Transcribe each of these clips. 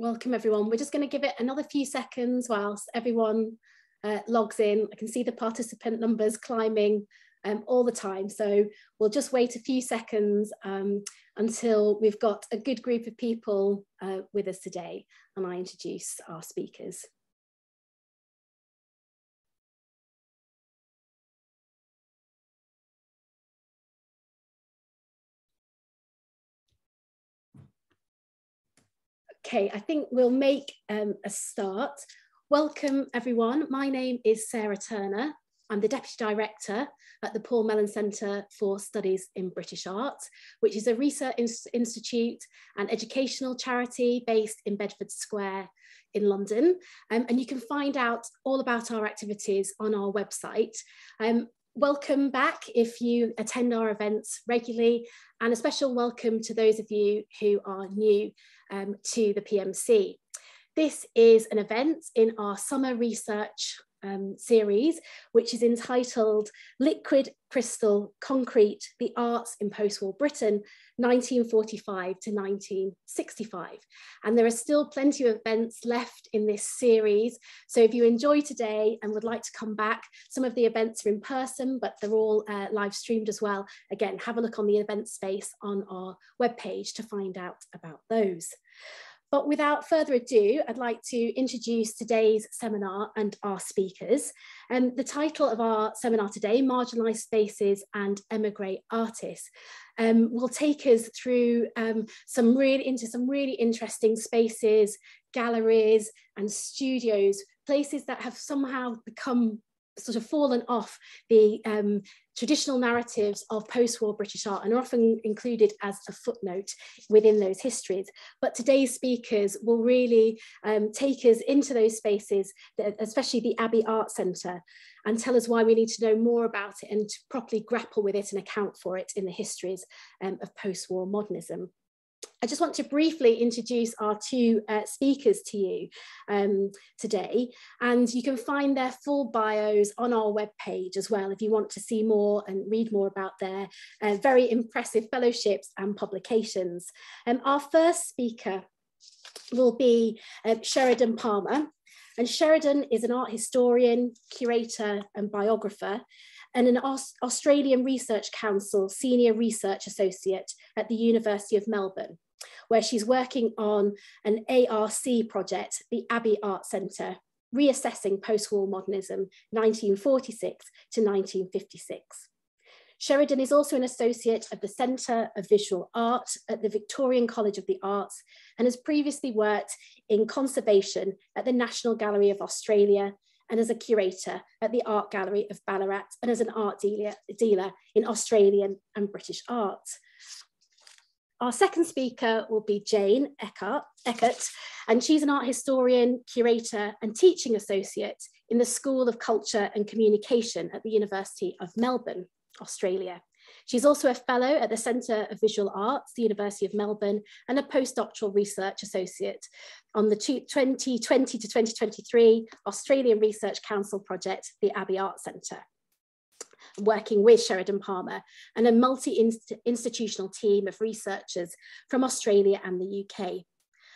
Welcome everyone. We're just going to give it another few seconds whilst everyone uh, logs in. I can see the participant numbers climbing um, all the time. So we'll just wait a few seconds um, until we've got a good group of people uh, with us today and I introduce our speakers. Okay, I think we'll make um, a start. Welcome everyone. My name is Sarah Turner. I'm the Deputy Director at the Paul Mellon Centre for Studies in British Art, which is a research institute and educational charity based in Bedford Square in London. Um, and you can find out all about our activities on our website. Um, welcome back if you attend our events regularly and a special welcome to those of you who are new um, to the PMC. This is an event in our summer research um, series, which is entitled Liquid Crystal Concrete, the Arts in Post-War Britain, 1945 to 1965. And there are still plenty of events left in this series. So if you enjoy today and would like to come back, some of the events are in person, but they're all uh, live streamed as well. Again, have a look on the event space on our webpage to find out about those. But without further ado, I'd like to introduce today's seminar and our speakers. And um, the title of our seminar today, Marginalised Spaces and Emigre Artists, um, will take us through um, some really into some really interesting spaces, galleries and studios, places that have somehow become sort of fallen off the um, traditional narratives of post-war British art and are often included as a footnote within those histories. But today's speakers will really um, take us into those spaces, especially the Abbey Art Centre, and tell us why we need to know more about it and to properly grapple with it and account for it in the histories um, of post-war modernism. I just want to briefly introduce our two uh, speakers to you um, today, and you can find their full bios on our webpage as well if you want to see more and read more about their uh, very impressive fellowships and publications. Um, our first speaker will be uh, Sheridan Palmer, and Sheridan is an art historian, curator, and biographer, and an Aus Australian Research Council Senior Research Associate at the University of Melbourne, where she's working on an ARC project, the Abbey Art Centre, reassessing post-war modernism 1946 to 1956. Sheridan is also an associate of the Centre of Visual Art at the Victorian College of the Arts and has previously worked in conservation at the National Gallery of Australia and as a curator at the Art Gallery of Ballarat and as an art dealer, dealer in Australian and British art. Our second speaker will be Jane Eckett, and she's an art historian, curator, and teaching associate in the School of Culture and Communication at the University of Melbourne, Australia. She's also a fellow at the Centre of Visual Arts, the University of Melbourne, and a postdoctoral research associate on the 2020 to 2023 Australian Research Council project, the Abbey Art Centre working with Sheridan Palmer and a multi-institutional team of researchers from Australia and the UK.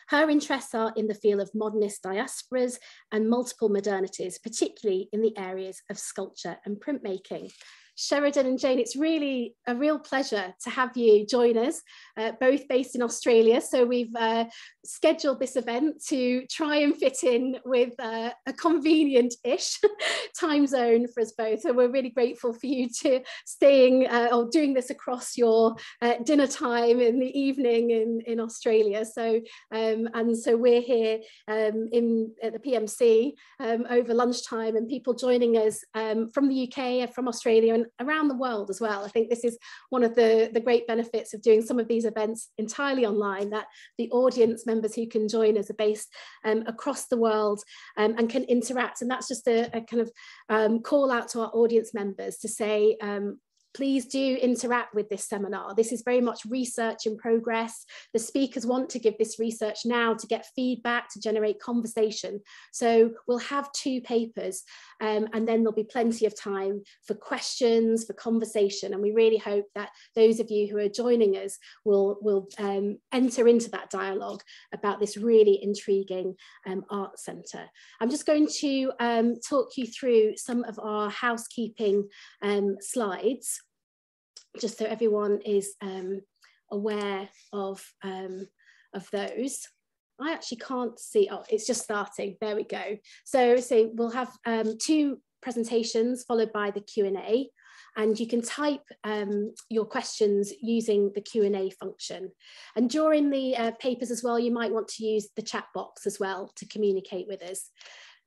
Her interests are in the field of modernist diasporas and multiple modernities, particularly in the areas of sculpture and printmaking. Sheridan and Jane, it's really a real pleasure to have you join us, uh, both based in Australia. So we've uh, scheduled this event to try and fit in with uh, a convenient-ish time zone for us both. So we're really grateful for you to staying uh, or doing this across your uh, dinner time in the evening in, in Australia. So um, and so we're here um, in at the PMC um, over lunchtime and people joining us um, from the UK, from Australia and around the world as well. I think this is one of the, the great benefits of doing some of these events entirely online, that the audience members who can join us are based um, across the world um, and can interact. And that's just a, a kind of um, call out to our audience members to say, um, please do interact with this seminar. This is very much research in progress. The speakers want to give this research now to get feedback, to generate conversation. So we'll have two papers um, and then there'll be plenty of time for questions, for conversation. And we really hope that those of you who are joining us will, will um, enter into that dialogue about this really intriguing um, art centre. I'm just going to um, talk you through some of our housekeeping um, slides just so everyone is um, aware of, um, of those. I actually can't see, oh, it's just starting, there we go. So, so we'll have um, two presentations followed by the Q&A and you can type um, your questions using the Q&A function. And during the uh, papers as well, you might want to use the chat box as well to communicate with us.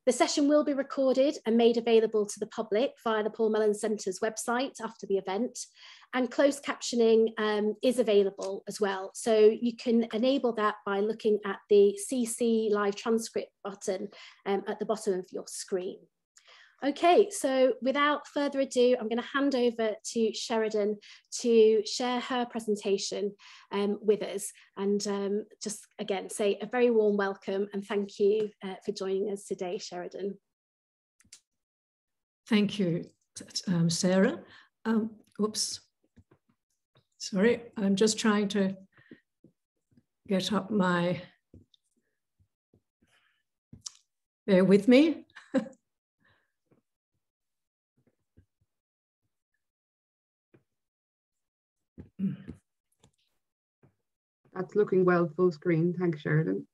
The session will be recorded and made available to the public via the Paul Mellon Centre's website after the event. And closed captioning um, is available as well. So you can enable that by looking at the CC live transcript button um, at the bottom of your screen. Okay, so without further ado, I'm going to hand over to Sheridan to share her presentation um, with us and um, just again say a very warm welcome and thank you uh, for joining us today, Sheridan. Thank you, um, Sarah. Um, oops, sorry, I'm just trying to get up my, bear with me. That's looking well full screen. Thanks, Sheridan.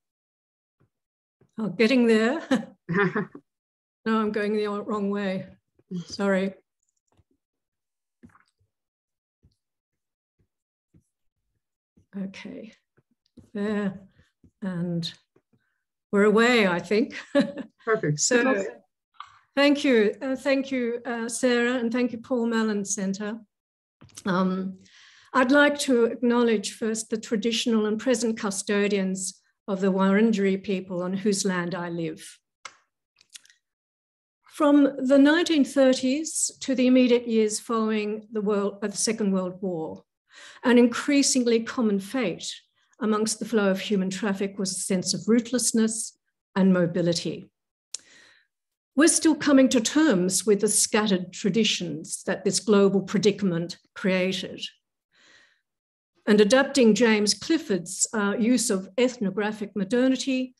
Oh, getting there. no, I'm going the wrong way. Sorry. Okay, there. And we're away, I think. Perfect. so thank you. Uh, thank you, uh, Sarah, and thank you, Paul Mellon Centre. Um, I'd like to acknowledge first the traditional and present custodians of the Wurundjeri people on whose land I live. From the 1930s to the immediate years following the, world, uh, the Second World War, an increasingly common fate amongst the flow of human traffic was a sense of rootlessness and mobility. We're still coming to terms with the scattered traditions that this global predicament created and adapting James Clifford's uh, use of ethnographic modernity,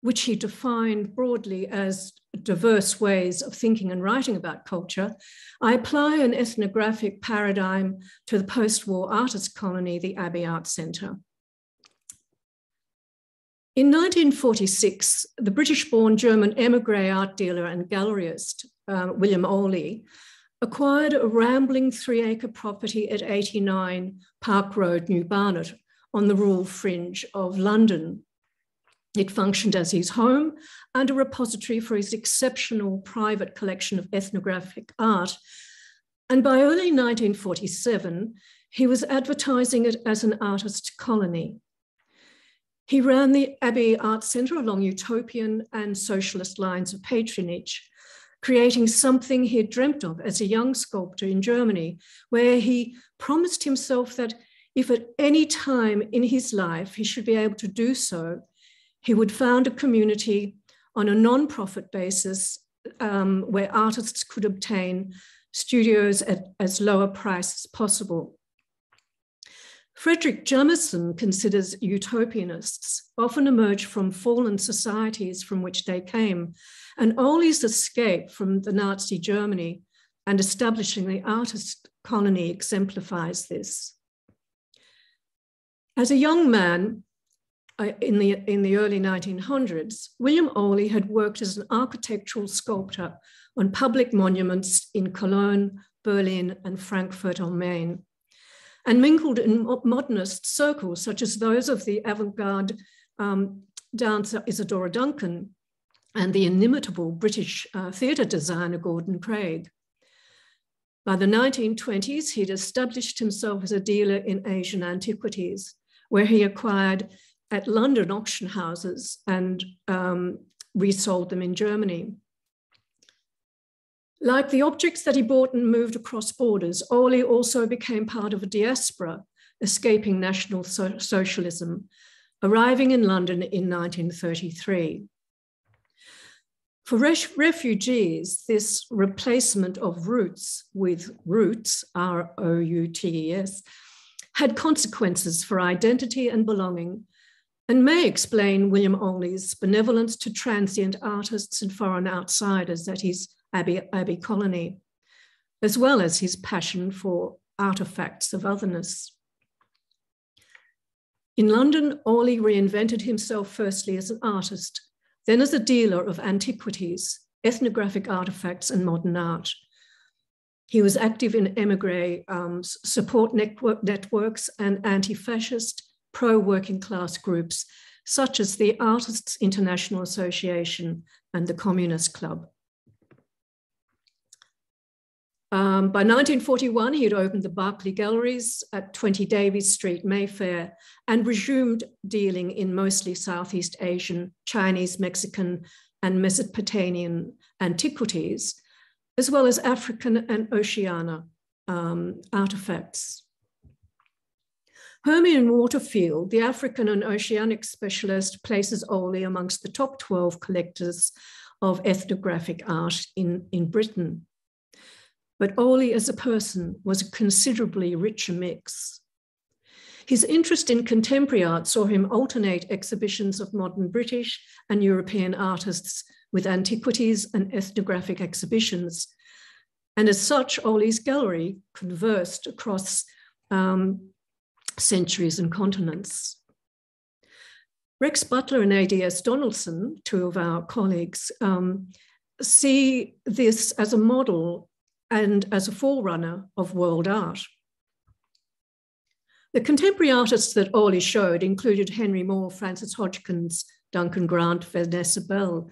which he defined broadly as diverse ways of thinking and writing about culture, I apply an ethnographic paradigm to the post war artist colony, the Abbey Art Centre. In 1946, the British born German emigre art dealer and galleryist uh, William Ohly acquired a rambling three acre property at 89 Park Road, New Barnet, on the rural fringe of London. It functioned as his home and a repository for his exceptional private collection of ethnographic art. And by early 1947, he was advertising it as an artist colony. He ran the Abbey Art Centre along utopian and socialist lines of patronage creating something he had dreamt of as a young sculptor in Germany, where he promised himself that if at any time in his life he should be able to do so, he would found a community on a non-profit basis um, where artists could obtain studios at as low a price as possible. Fredric Jameson considers utopianists often emerge from fallen societies from which they came, and Ohly's escape from the Nazi Germany and establishing the artist colony exemplifies this. As a young man uh, in, the, in the early 1900s, William Ohly had worked as an architectural sculptor on public monuments in Cologne, Berlin, and Frankfurt on Main and mingled in modernist circles, such as those of the avant garde um, dancer Isadora Duncan and the inimitable British uh, theatre designer Gordon Craig. By the 1920s, he'd established himself as a dealer in Asian antiquities, where he acquired at London auction houses and um, resold them in Germany. Like the objects that he bought and moved across borders, Ohly also became part of a diaspora escaping National so Socialism, arriving in London in 1933. For refugees, this replacement of roots with roots, R O U T E S, had consequences for identity and belonging, and may explain William Ohly's benevolence to transient artists and foreign outsiders at his Abbey, Abbey Colony, as well as his passion for artifacts of otherness. In London, Ohly reinvented himself firstly as an artist, then as a dealer of antiquities, ethnographic artifacts, and modern art. He was active in emigre um, support network, networks and anti fascist, pro working class groups, such as the Artists International Association and the Communist Club. Um, by 1941, he had opened the Berkeley Galleries at 20 Davies Street, Mayfair, and resumed dealing in mostly Southeast Asian, Chinese, Mexican, and Mesopotamian antiquities, as well as African and Oceania um, artifacts. Hermione Waterfield, the African and Oceanic specialist, places Ohly amongst the top 12 collectors of ethnographic art in, in Britain but Ohly as a person was a considerably richer mix. His interest in contemporary art saw him alternate exhibitions of modern British and European artists with antiquities and ethnographic exhibitions. And as such, Ohly's gallery conversed across um, centuries and continents. Rex Butler and ADS Donaldson, two of our colleagues, um, see this as a model and as a forerunner of world art. The contemporary artists that Ohly showed included Henry Moore, Frances Hodgkins, Duncan Grant, Vanessa Bell,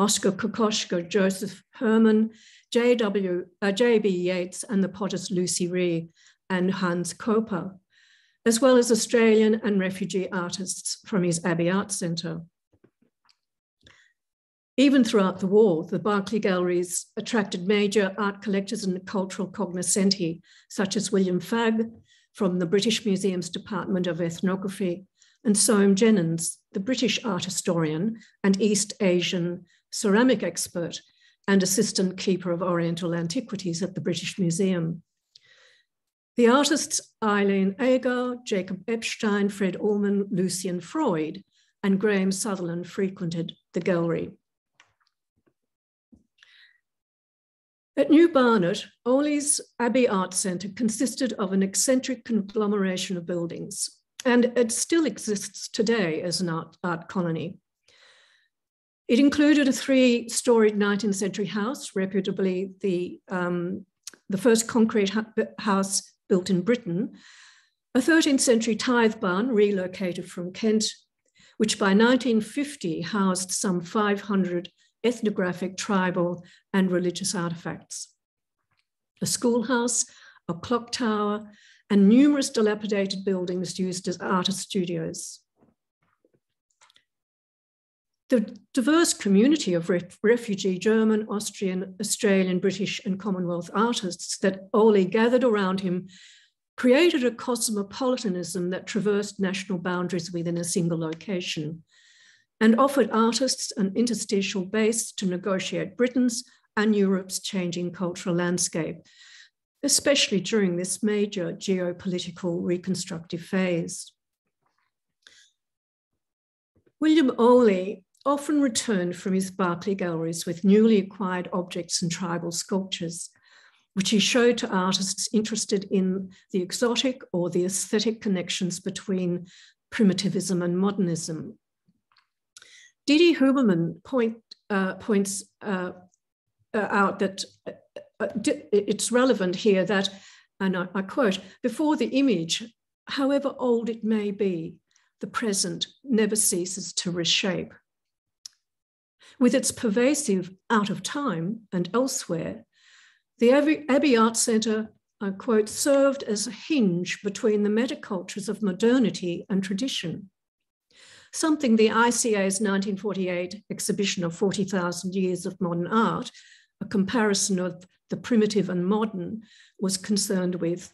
Oskar Kokoschka, Josef Herman, J.W., uh, J.B. Yeats, and the potters Lucie Rie and Hans Coper, as well as Australian and refugee artists from his Abbey Art Centre. Even throughout the war, the Berkeley Galleries attracted major art collectors and cultural cognoscenti, such as William Fagg from the British Museum's Department of Ethnography, and Soame Jenyns, the British art historian and East Asian ceramic expert and assistant keeper of Oriental antiquities at the British Museum. The artists Eileen Agar, Jacob Epstein, Fred Uhlman, Lucian Freud, and Graham Sutherland frequented the gallery. At New Barnet, Ohly's Abbey Art Centre consisted of an eccentric conglomeration of buildings, and it still exists today as an art, art colony. It included a three-storied 19th century house, reputably the, um, the first concrete house built in Britain, a 13th century tithe barn relocated from Kent, which by 1950 housed some 500 ethnographic, tribal, and religious artifacts. A schoolhouse, a clock tower, and numerous dilapidated buildings used as artist studios. The diverse community of ref refugee German, Austrian, Australian, British, and Commonwealth artists that Ohly gathered around him created a cosmopolitanism that traversed national boundaries within a single location, and offered artists an interstitial base to negotiate Britain's and Europe's changing cultural landscape, especially during this major geopolitical reconstructive phase. William Ohly often returned from his Berkeley galleries with newly acquired objects and tribal sculptures, which he showed to artists interested in the exotic or the aesthetic connections between primitivism and modernism, Didi Huberman point, uh, points uh, uh out that uh, uh, it's relevant here that, and I, I quote, before the image, however old it may be, the present never ceases to reshape. With its pervasive out of time and elsewhere, the Abbey, Abbey Art Centre, I quote, served as a hinge between the metacultures of modernity and tradition something the ICA's 1948 exhibition of 40,000 years of modern art a comparison of the primitive and modern was concerned with.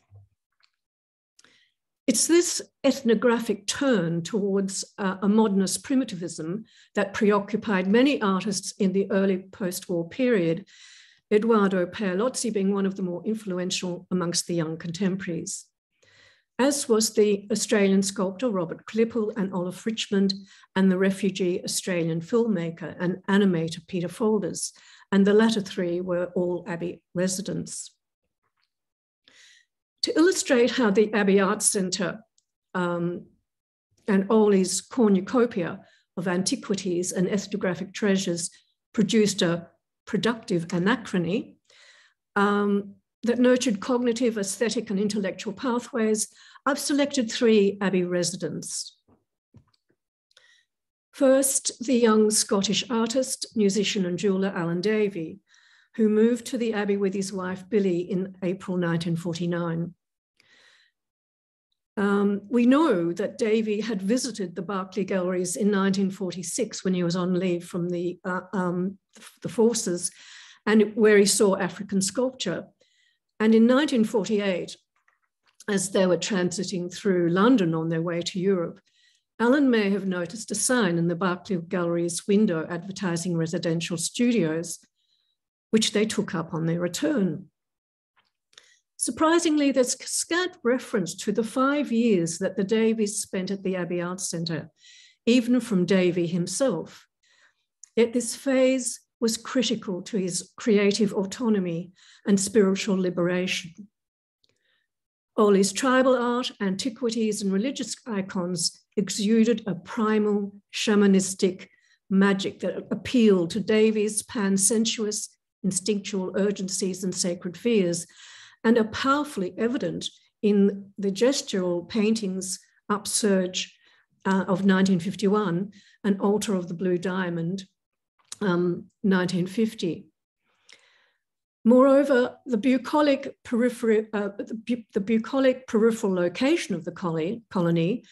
It's this ethnographic turn towards uh, a modernist primitivism that preoccupied many artists in the early post war period, Eduardo Paolozzi being one of the more influential amongst the young contemporaries. As was the Australian sculptor Robert Klippel and Oliffe Richmond, and the refugee Australian filmmaker and animator Peter Foldes, and the latter three were all Abbey residents. To illustrate how the Abbey Arts Centre um, and Ohly's cornucopia of antiquities and ethnographic treasures produced a productive anachrony um, that nurtured cognitive, aesthetic, and intellectual pathways, I've selected three Abbey residents. First, the young Scottish artist, musician, and jeweller Alan Davie, who moved to the Abbey with his wife Billy in April 1949. Um, we know that Davie had visited the Berkeley Galleries in 1946 when he was on leave from the, uh, um, the forces and where he saw African sculpture. And in 1948, as they were transiting through London on their way to Europe, Alan may have noticed a sign in the Berkeley Gallery's window advertising residential studios, which they took up on their return. Surprisingly, there's scant reference to the five years that the Davies spent at the Abbey Arts Centre, even from Davie himself. Yet this phase was critical to his creative autonomy and spiritual liberation. Ohly's tribal art, antiquities, and religious icons exuded a primal shamanistic magic that appealed to Davie's pan-sensuous instinctual urgencies and sacred fears and are powerfully evident in the gestural paintings Upsurge uh, of 1951 and Altar of the Blue Diamond, um, 1950. Moreover, the bucolic, uh, the, bu the, bucolic peripheral location of the colony,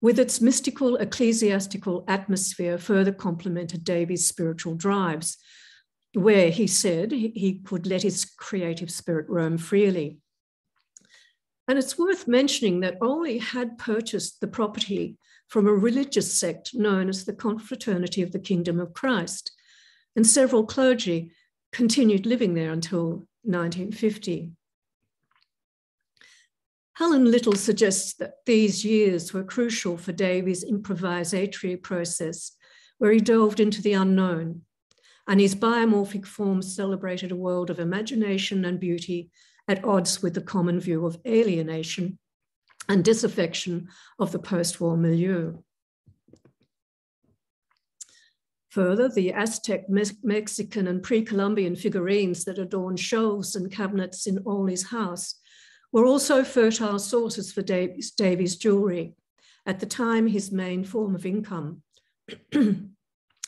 with its mystical ecclesiastical atmosphere, further complemented Davie's spiritual drives, where he said he could let his creative spirit roam freely. And it's worth mentioning that Ohly had purchased the property from a religious sect known as the Confraternity of the Kingdom of Christ, and several clergy continued living there until 1950. Helen Little suggests that these years were crucial for Davie's improvisatory process, where he delved into the unknown and his biomorphic forms celebrated a world of imagination and beauty at odds with the common view of alienation and disaffection of the post-war milieu. Further, the Aztec, Mexican, and pre-Columbian figurines that adorn shelves and cabinets in Ohly's house were also fertile sources for Davies jewelry, at the time his main form of income.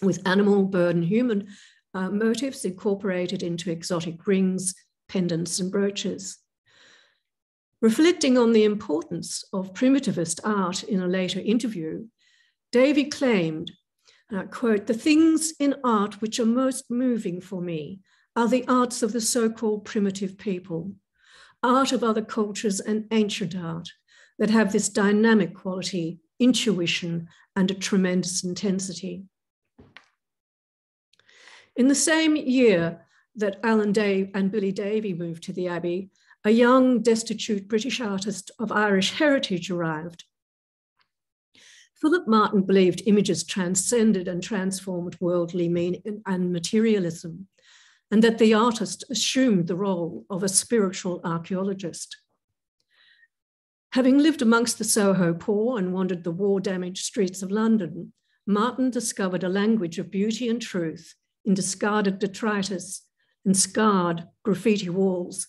with animal, bird, and human uh, motifs incorporated into exotic rings, pendants, and brooches. Reflecting on the importance of primitivist art in a later interview, Davie claimed, uh, quote, the things in art which are most moving for me are the arts of the so-called primitive people, art of other cultures and ancient art that have this dynamic quality, intuition, and a tremendous intensity. In the same year that Alan Day and Billy Davie moved to the Abbey, a young, destitute British artist of Irish heritage arrived. Philip Martin believed images transcended and transformed worldly meaning and materialism, and that the artist assumed the role of a spiritual archaeologist. Having lived amongst the Soho poor and wandered the war damaged streets of London, Martin discovered a language of beauty and truth in discarded detritus and scarred graffiti walls,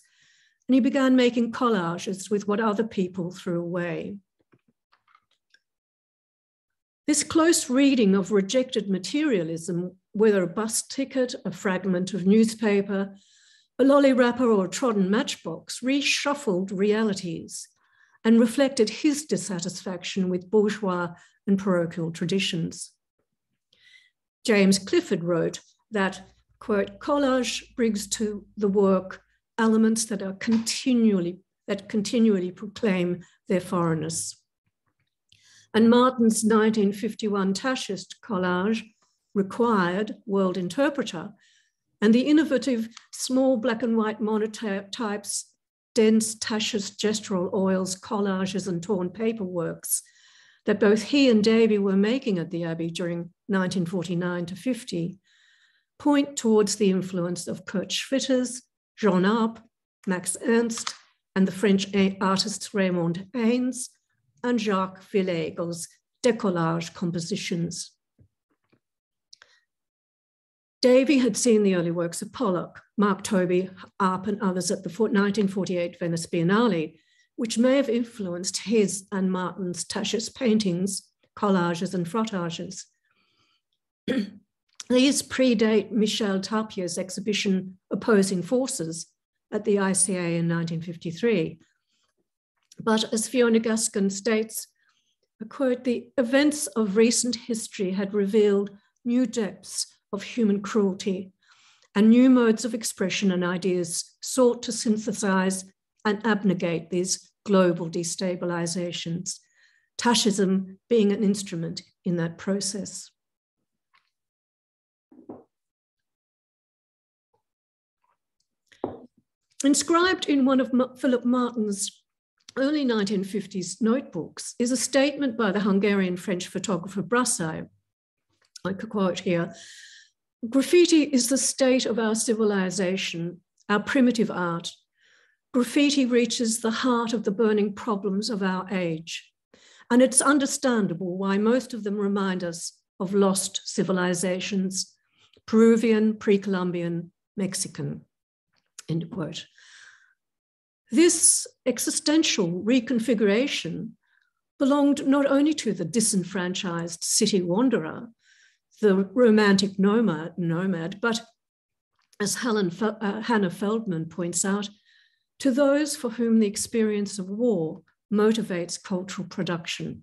and he began making collages with what other people threw away. This close reading of rejected materialism, whether a bus ticket, a fragment of newspaper, a lolly wrapper, or a trodden matchbox, reshuffled realities and reflected his dissatisfaction with bourgeois and parochial traditions. James Clifford wrote, that quote, collage brings to the work elements that are continually, that continually proclaim their foreignness. And Martin's 1951 Tachist collage required world interpreter. And the innovative small black and white monotypes, dense Tachist gestural oils, collages, and torn paperworks that both he and Davie were making at the Abbey during 1949 to 50 point towards the influence of Kurt Schwitters, Jean Arp, Max Ernst, and the French artists Raymond Hains and Jacques Villeglé's decollage compositions. Davie had seen the early works of Pollock, Mark Tobey, Arp, and others at the 1948 Venice Biennale, which may have influenced his and Martin's Tachist paintings, collages, and frottages. These predate Michel Tapié's exhibition Opposing Forces at the ICA in 1953. But as Fiona Gaskin states, I quote, the events of recent history had revealed new depths of human cruelty, and new modes of expression and ideas sought to synthesize and abnegate these global destabilizations, Tachism being an instrument in that process. Inscribed in one of Philip Martin's early 1950s notebooks is a statement by the Hungarian French photographer Brassai. I could quote here Graffiti is the state of our civilization, our primitive art. Graffiti reaches the heart of the burning problems of our age. And it's understandable why most of them remind us of lost civilizations, Peruvian, pre Columbian, Mexican. End quote. This existential reconfiguration belonged not only to the disenfranchised city wanderer, the romantic nomad, nomad but as Helen, uh, Hannah Feldman points out, to those for whom the experience of war motivates cultural production.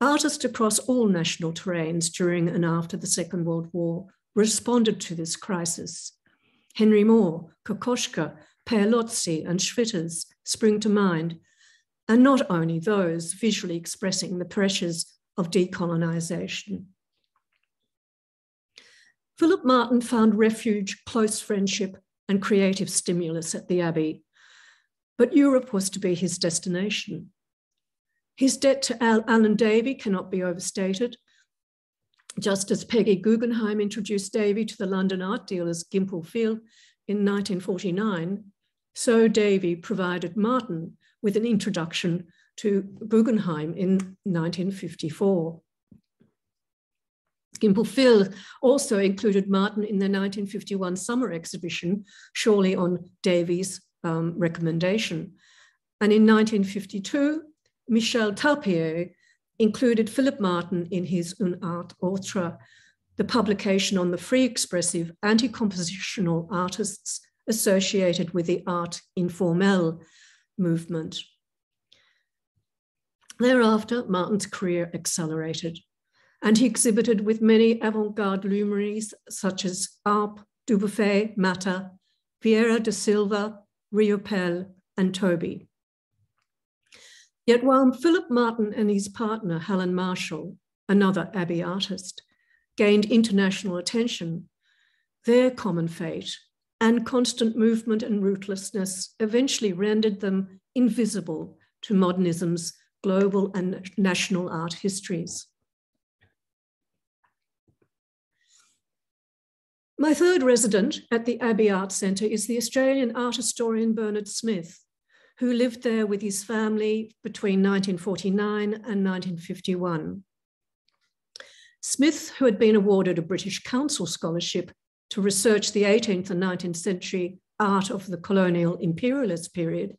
Artists across all national terrains during and after the Second World War responded to this crisis. Henry Moore, Kokoschka, Paolozzi, and Schwitters spring to mind, and not only those visually expressing the pressures of decolonization. Philip Martin found refuge, close friendship, and creative stimulus at the Abbey, but Europe was to be his destination. His debt to Alan Davie cannot be overstated. Just as Peggy Guggenheim introduced Davie to the London art dealers Gimpel Fils in 1949, so Davie provided Martin with an introduction to Guggenheim in 1954. Gimpel Fils also included Martin in the 1951 summer exhibition, surely on Davie's um, recommendation. And in 1952, Michel Tapié included Philip Martin in his Un Art Autre, the publication on the free expressive anti-compositional artists associated with the art informel movement. Thereafter, Martin's career accelerated and he exhibited with many avant-garde luminaries such as Arp, Dubuffet, Matta, Vieira da Silva, Riopelle, and Tobey. Yet while Philip Martin and his partner, Helen Marshall, another Abbey artist, gained international attention, their common fate and constant movement and rootlessness eventually rendered them invisible to modernism's global and national art histories. My third resident at the Abbey Art Centre is the Australian art historian Bernard Smith, who lived there with his family between 1949 and 1951. Smith, who had been awarded a British Council scholarship to research the 18th and 19th century art of the colonial imperialist period,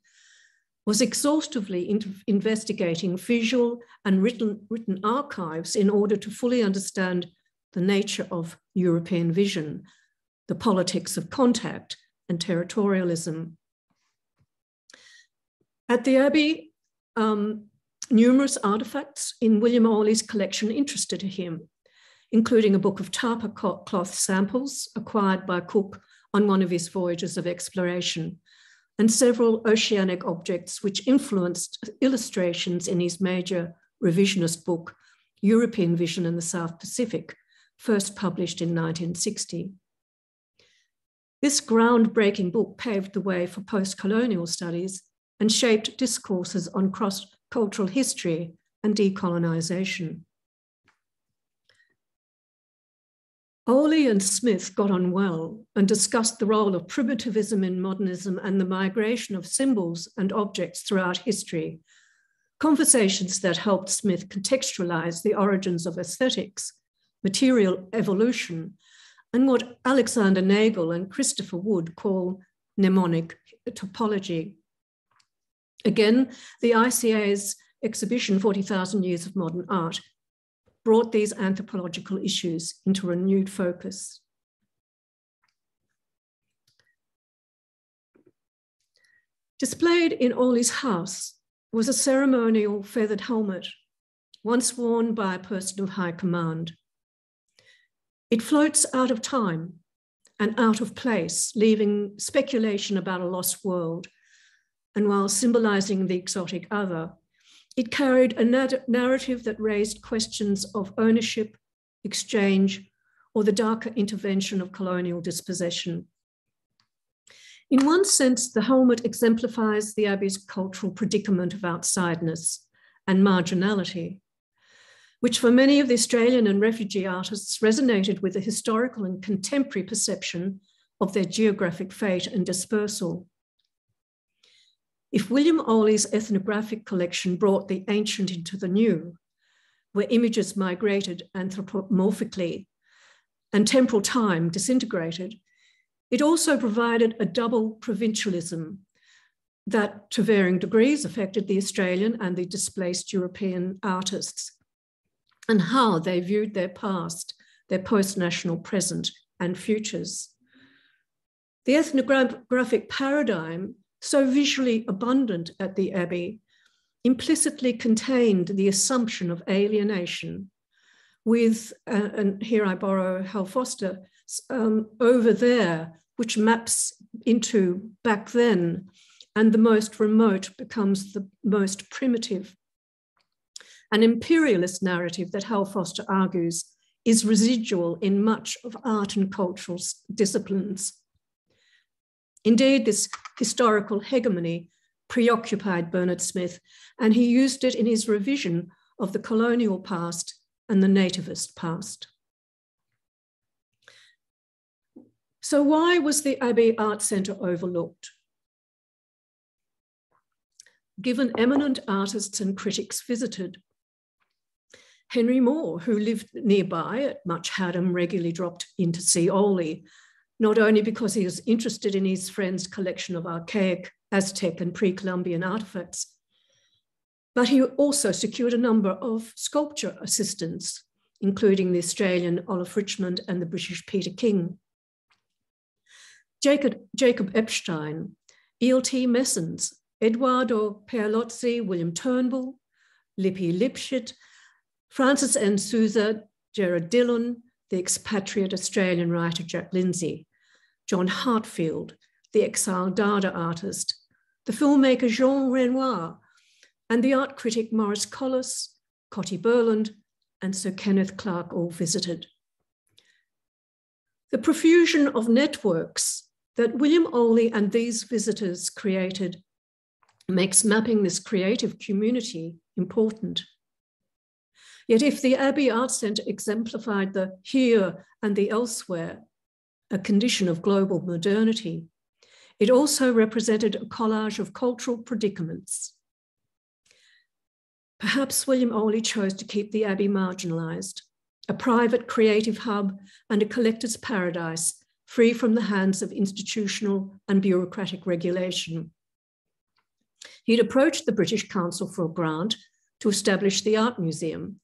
was exhaustively in investigating visual and written, written archives in order to fully understand the nature of European vision, the politics of contact and territorialism. At the Abbey, um, numerous artifacts in William Ohly's collection interested him. Including a book of tapa cloth samples acquired by Cook on one of his voyages of exploration, and several oceanic objects which influenced illustrations in his major revisionist book, European Vision in the South Pacific, first published in 1960. This groundbreaking book paved the way for post colonial studies and shaped discourses on cross cultural history and decolonization. Ohly and Smith got on well and discussed the role of primitivism in modernism and the migration of symbols and objects throughout history, conversations that helped Smith contextualize the origins of aesthetics, material evolution, and what Alexander Nagel and Christopher Wood call mnemonic topology. Again, the ICA's exhibition, 40,000 Years of Modern Art, brought these anthropological issues into renewed focus. Displayed in Ohly's house was a ceremonial feathered helmet, once worn by a person of high command. It floats out of time and out of place, leaving speculation about a lost world. And while symbolizing the exotic other, it carried a narrative that raised questions of ownership, exchange, or the darker intervention of colonial dispossession. In one sense, the helmet exemplifies the Abbey's cultural predicament of outsideness and marginality which for many of the Australian and refugee artists resonated with the historical and contemporary perception of their geographic fate and dispersal. If William Ohly's ethnographic collection brought the ancient into the new, where images migrated anthropomorphically and temporal time disintegrated, it also provided a double provincialism that to varying degrees affected the Australian and the displaced European artists and how they viewed their past, their post national present, and futures. The ethnographic paradigm, so visually abundant at the Abbey, implicitly contained the assumption of alienation, with, uh, and here I borrow Hal Foster, um, over there, which maps into back then, and the most remote becomes the most primitive an imperialist narrative that Hal Foster argues is residual in much of art and cultural disciplines. Indeed, this historical hegemony preoccupied Bernard Smith, and he used it in his revision of the colonial past and the nativist past. So, why was the Abbey Art Centre overlooked? Given eminent artists and critics visited, Henry Moore, who lived nearby at Much Hadham, regularly dropped in to see Ohly, not only because he was interested in his friend's collection of archaic Aztec and pre Columbian artifacts, but he also secured a number of sculpture assistants, including the Australian Oliffe Richmond and the British Peter King. Jacob, Jacob Epstein, E.L.T. Mesens, Eduardo Paolozzi, William Turnbull, Lippy Lipshitz, Francis N. Souza, Gerard Dillon, the expatriate Australian writer Jack Lindsay, John Heartfield, the exiled Dada artist, the filmmaker Jean Renoir, and the art critic Maurice Collis, Cottie Burland, and Sir Kenneth Clark all visited. The profusion of networks that William Ohly and these visitors created makes mapping this creative community important. Yet if the Abbey Art Centre exemplified the here and the elsewhere, a condition of global modernity, it also represented a collage of cultural predicaments. Perhaps William Ohly chose to keep the Abbey marginalised, a private creative hub and a collector's paradise, free from the hands of institutional and bureaucratic regulation. He'd approached the British Council for a grant to establish the Art Museum,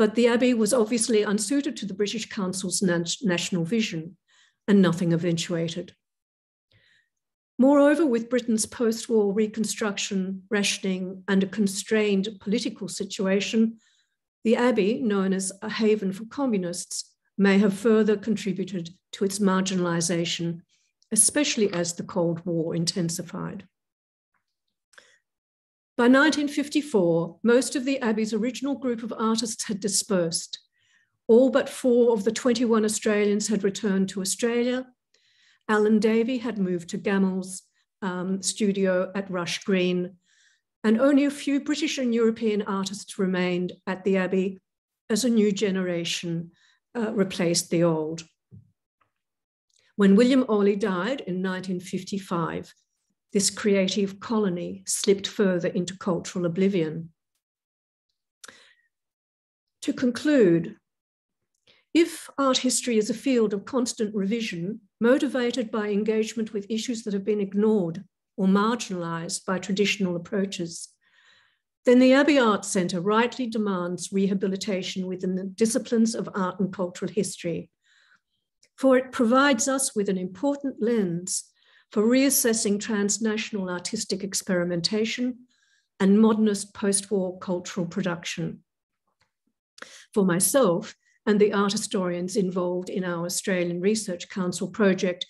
but the Abbey was obviously unsuited to the British Council's national vision, and nothing eventuated. Moreover, with Britain's post war reconstruction, rationing, and a constrained political situation, The Abbey, known as a haven for communists, may have further contributed to its marginalisation, especially as the Cold War intensified. By 1954, most of the Abbey's original group of artists had dispersed. All but four of the 21 Australians had returned to Australia. Alan Davie had moved to Gamel's um, studio at Rush Green, and only a few British and European artists remained at the Abbey as a new generation uh, replaced the old. When William Ohly died in 1955, this creative colony slipped further into cultural oblivion. To conclude, if art history is a field of constant revision, motivated by engagement with issues that have been ignored or marginalized by traditional approaches, then the Abbey Arts Centre rightly demands rehabilitation within the disciplines of art and cultural history, for it provides us with an important lens for reassessing transnational artistic experimentation and modernist post-war cultural production. For myself and the art historians involved in our Australian Research Council project,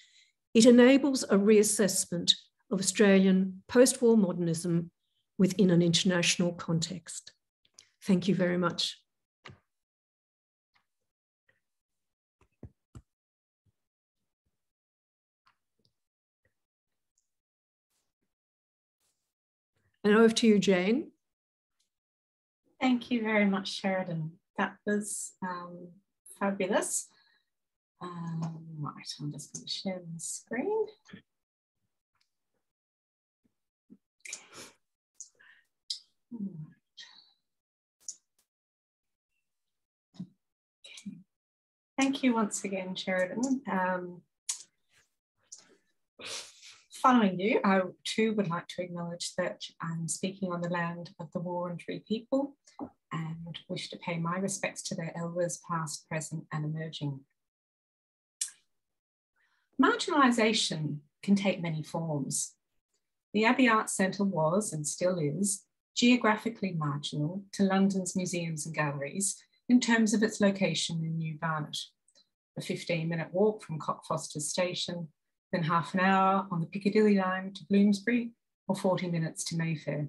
it enables a reassessment of Australian post-war modernism within an international context. Thank you very much. And over to you, Jane. Thank you very much, Sheridan. That was um, fabulous. Um, right, I'm just going to share my screen. Thank you once again, Sheridan. Um, Following you, I too would like to acknowledge that I'm speaking on the land of the Wurundjeri people and wish to pay my respects to their elders, past, present, and emerging. Marginalisation can take many forms. The Abbey Arts Centre was, and still is, geographically marginal to London's museums and galleries in terms of its location in New Barnet. A 15 minute walk from Cockfosters Station then half an hour on the Piccadilly line to Bloomsbury, or 40 minutes to Mayfair.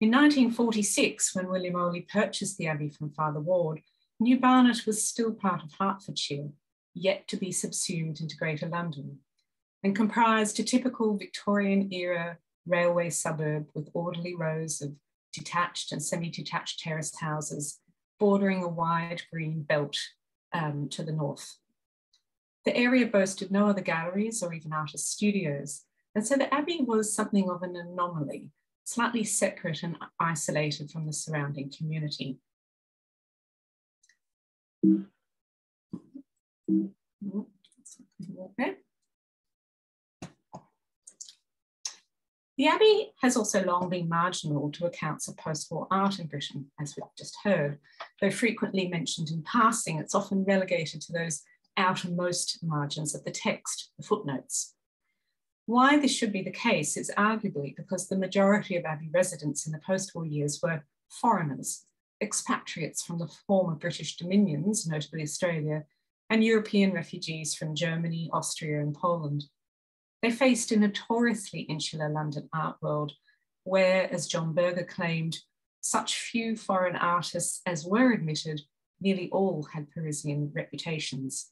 In 1946, when William Ohly purchased the Abbey from Father Ward, New Barnet was still part of Hertfordshire, yet to be subsumed into Greater London, and comprised a typical Victorian era railway suburb with orderly rows of detached and semi-detached terraced houses bordering a wide green belt um, to the north. The area boasted no other galleries or even artist studios, and so the Abbey was something of an anomaly, slightly separate and isolated from the surrounding community. The Abbey has also long been marginal to accounts of post-war art in Britain, as we've just heard. Though frequently mentioned in passing, it's often relegated to those outermost margins of the text, the footnotes. Why this should be the case is arguably because the majority of Abbey residents in the post-war years were foreigners, expatriates from the former British dominions, notably Australia, and European refugees from Germany, Austria, and Poland. They faced a notoriously insular London art world where, as John Berger claimed, such few foreign artists as were admitted, nearly all had Parisian reputations.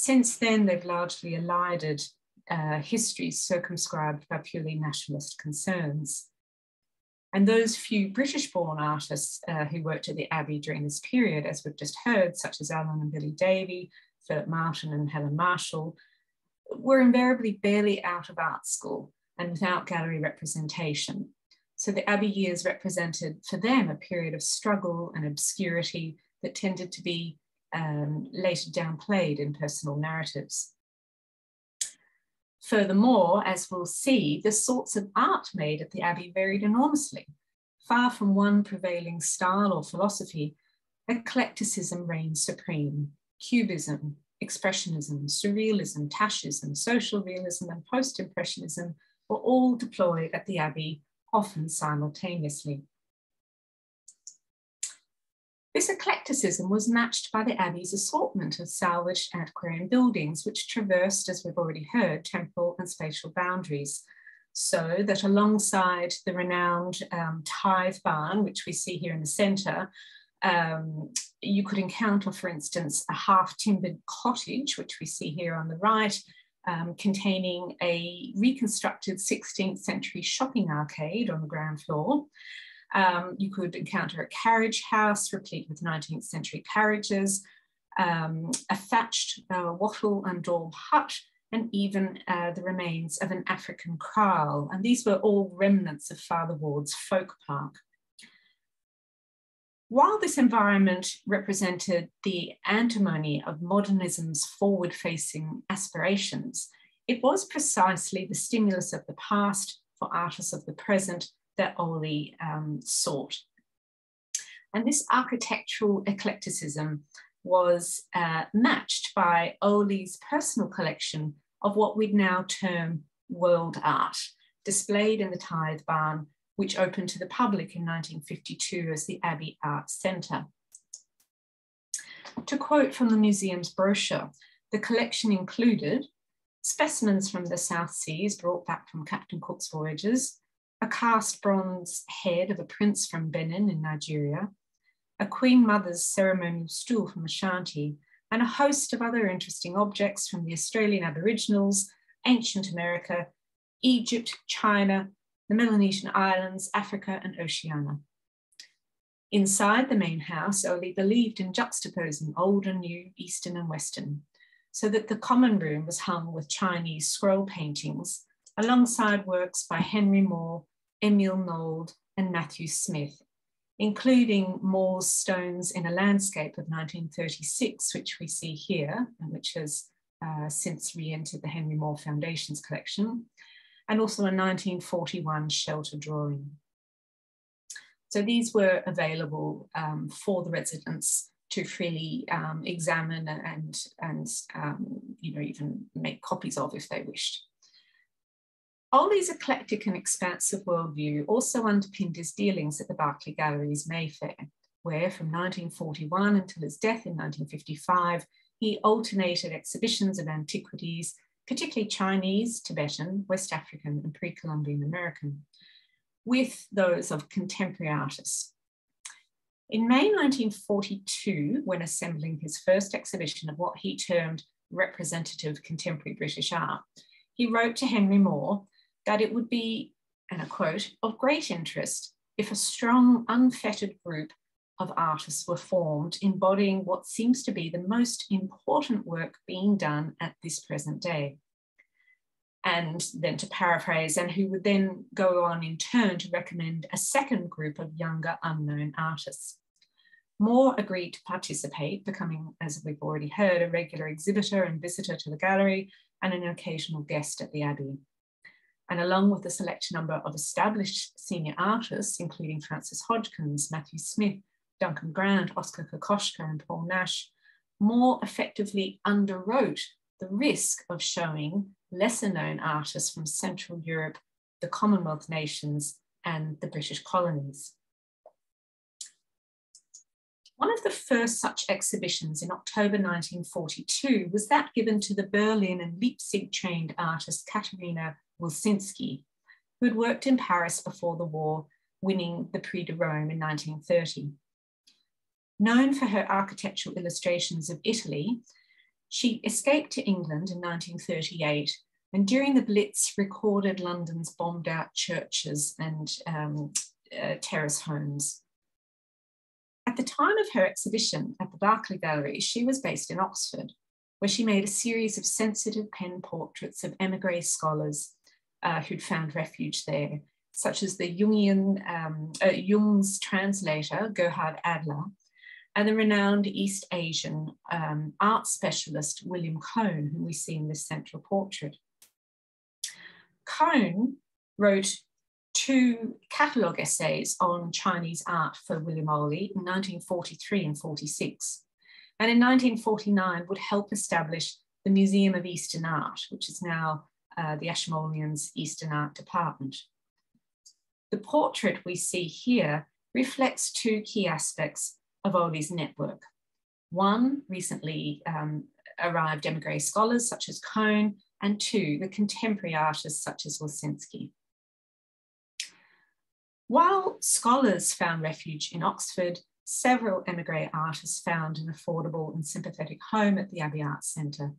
Since then, they've largely elided uh, histories circumscribed by purely nationalist concerns. And those few British born artists uh, who worked at the Abbey during this period, as we've just heard, such as Alan and Billy Davie, Philip Martin and Helen Marshall, were invariably barely out of art school and without gallery representation. So the Abbey years represented for them a period of struggle and obscurity that tended to be um, later downplayed in personal narratives. Furthermore, as we'll see, the sorts of art made at the Abbey varied enormously. Far from one prevailing style or philosophy, eclecticism reigned supreme. Cubism, Expressionism, Surrealism, Tachism, Social Realism, and Post-Impressionism were all deployed at the Abbey, often simultaneously. This eclecticism was matched by the Abbey's assortment of salvaged antiquarian buildings, which traversed, as we've already heard, temporal and spatial boundaries. So that alongside the renowned um, tithe barn, which we see here in the centre, um, you could encounter, for instance, a half timbered cottage, which we see here on the right, um, containing a reconstructed 16th century shopping arcade on the ground floor. Um, you could encounter a carriage house replete with 19th century carriages, um, a thatched uh, wattle and daub hut, and even uh, the remains of an African kraal. And these were all remnants of Father Ward's folk park. While this environment represented the antimony of modernism's forward facing aspirations, it was precisely the stimulus of the past for artists of the present that Ohly um, sought. And this architectural eclecticism was uh, matched by Ohly's personal collection of what we'd now term world art, displayed in the Tithe Barn which opened to the public in 1952 as the Abbey Art Centre. To quote from the museum's brochure, the collection included specimens from the South Seas brought back from Captain Cook's voyages, a cast bronze head of a prince from Benin in Nigeria, a Queen Mother's ceremonial stool from Ashanti, and a host of other interesting objects from the Australian Aboriginals, ancient America, Egypt, China, the Melanesian Islands, Africa, and Oceania. Inside the main house, Ohly believed in juxtaposing old and new, Eastern and Western, so that the common room was hung with Chinese scroll paintings alongside works by Henry Moore, Emil Nolde, and Matthew Smith, including Moore's Stones in a Landscape of 1936, which we see here, and which has uh, since re-entered the Henry Moore Foundation's collection, and also a 1941 shelter drawing. So these were available um, for the residents to freely um, examine and, and um, you know, even make copies of if they wished. Ohly's eclectic and expansive worldview also underpinned his dealings at the Berkeley Galleries Mayfair, where from 1941 until his death in 1955, he alternated exhibitions of antiquities particularly Chinese, Tibetan, West African, and pre Columbian American, with those of contemporary artists. In May 1942, when assembling his first exhibition of what he termed representative contemporary British art, he wrote to Henry Moore that it would be, and I quote, of great interest if a strong, unfettered group of artists were formed, embodying what seems to be the most important work being done at this present day. And then to paraphrase, and who would then go on in turn to recommend a second group of younger unknown artists. Moore agreed to participate, becoming, as we've already heard, a regular exhibitor and visitor to the gallery and an occasional guest at the Abbey. And along with a select number of established senior artists, including Frances Hodgkins, Matthew Smith, Duncan Grant, Oskar Kokoschka, and Paul Nash, Moore effectively underwrote the risk of showing lesser known artists from Central Europe, the Commonwealth nations, and the British colonies. One of the first such exhibitions in October 1942 was that given to the Berlin and Leipzig trained artist Katerina Wilczynski, who had worked in Paris before the war, winning the Prix de Rome in 1930. Known for her architectural illustrations of Italy, she escaped to England in 1938 and during the Blitz recorded London's bombed out churches and um, uh, terrace homes. At the time of her exhibition at the Berkeley Gallery, she was based in Oxford, where she made a series of sensitive pen portraits of emigre scholars uh, who'd found refuge there, such as the Jungian, um, uh, Jung's translator, Gerhard Adler, and the renowned East Asian um, art specialist, William Cohn, whom we see in this central portrait. Cohn wrote two catalogue essays on Chinese art for William Ohly in 1943 and 46, and in 1949 would help establish the Museum of Eastern Art, which is now uh, the Ashmolean's Eastern Art Department. The portrait we see here reflects two key aspects of Ohly's network. One, recently um, arrived emigre scholars such as Cohn, and two, the contemporary artists such as Wilczynski. While scholars found refuge in Oxford, several emigre artists found an affordable and sympathetic home at the Abbey Arts Centre.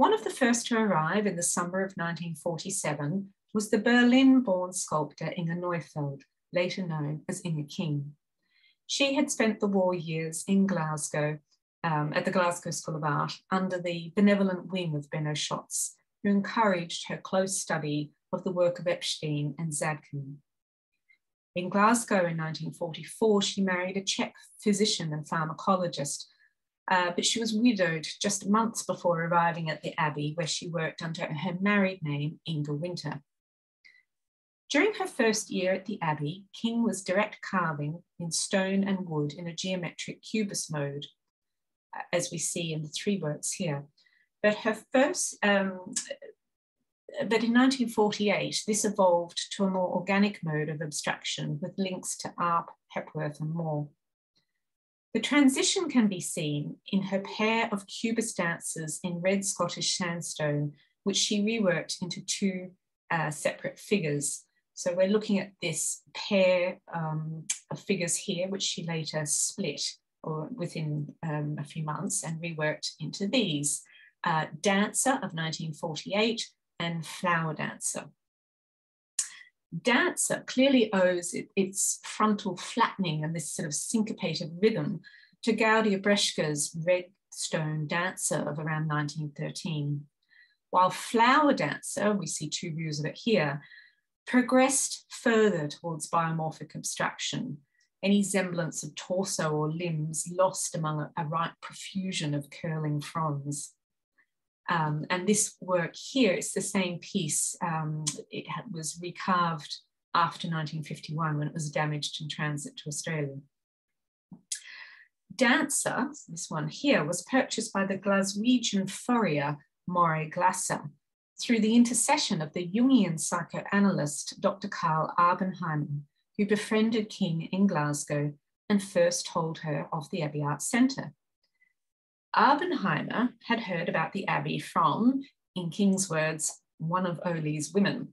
One of the first to arrive in the summer of 1947 was the Berlin-born sculptor Inge Neufeld, later known as Inge King. She had spent the war years in Glasgow um, at the Glasgow School of Art under the benevolent wing of Benno Schotz, who encouraged her close study of the work of Epstein and Zadkine. In Glasgow in 1944, she married a Czech physician and pharmacologist, uh, but she was widowed just months before arriving at the Abbey, where she worked under her married name, Inge Winter. During her first year at the Abbey, King was direct carving in stone and wood in a geometric cubist mode, as we see in the three works here. But her first, um, but in 1948, this evolved to a more organic mode of abstraction with links to Arp, Hepworth, and more. The transition can be seen in her pair of cubist dancers in red Scottish sandstone, which she reworked into two uh, separate figures. So we're looking at this pair um, of figures here, which she later split or within um, a few months and reworked into these. Uh, Dancer of 1948 and Flower Dancer. Dancer clearly owes it, its frontal flattening and this sort of syncopated rhythm to Gaudier-Brzeska's Red Stone Dancer of around 1913. While Flower Dancer, we see two views of it here, progressed further towards biomorphic abstraction, any semblance of torso or limbs lost among a, a ripe profusion of curling fronds. Um, and this work here is the same piece. Um, it was recarved after 1951 when it was damaged in transit to Australia. Dancer, this one here, was purchased by the Glaswegian furrier Moray Glasser through the intercession of the Jungian psychoanalyst Dr. Karl Abenheimer, who befriended King in Glasgow and first told her of the Abbey Arts Centre. Abenheimer had heard about the Abbey from, in King's words, one of Ohly's women.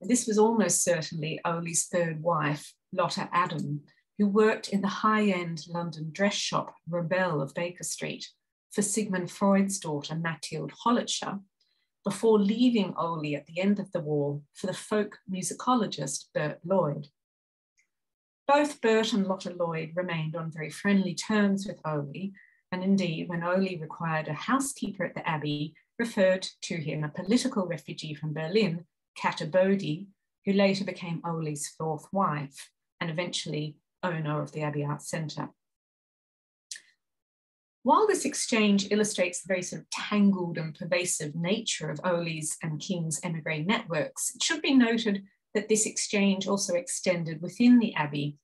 This was almost certainly Ohly's third wife, Lotta Adam, who worked in the high-end London dress shop Rebel of Baker Street for Sigmund Freud's daughter, Mathilde Hollitscher, before leaving Ohly at the end of the war for the folk musicologist Bert Lloyd. Both Bert and Lotta Lloyd remained on very friendly terms with Ohly, and indeed, when Ohly required a housekeeper at the Abbey, referred to him a political refugee from Berlin, Katta Bodie, who later became Ohly's fourth wife and eventually owner of the Abbey Arts Centre. While this exchange illustrates the very sort of tangled and pervasive nature of Ohly's and King's emigre networks, it should be noted that this exchange also extended within the Abbey,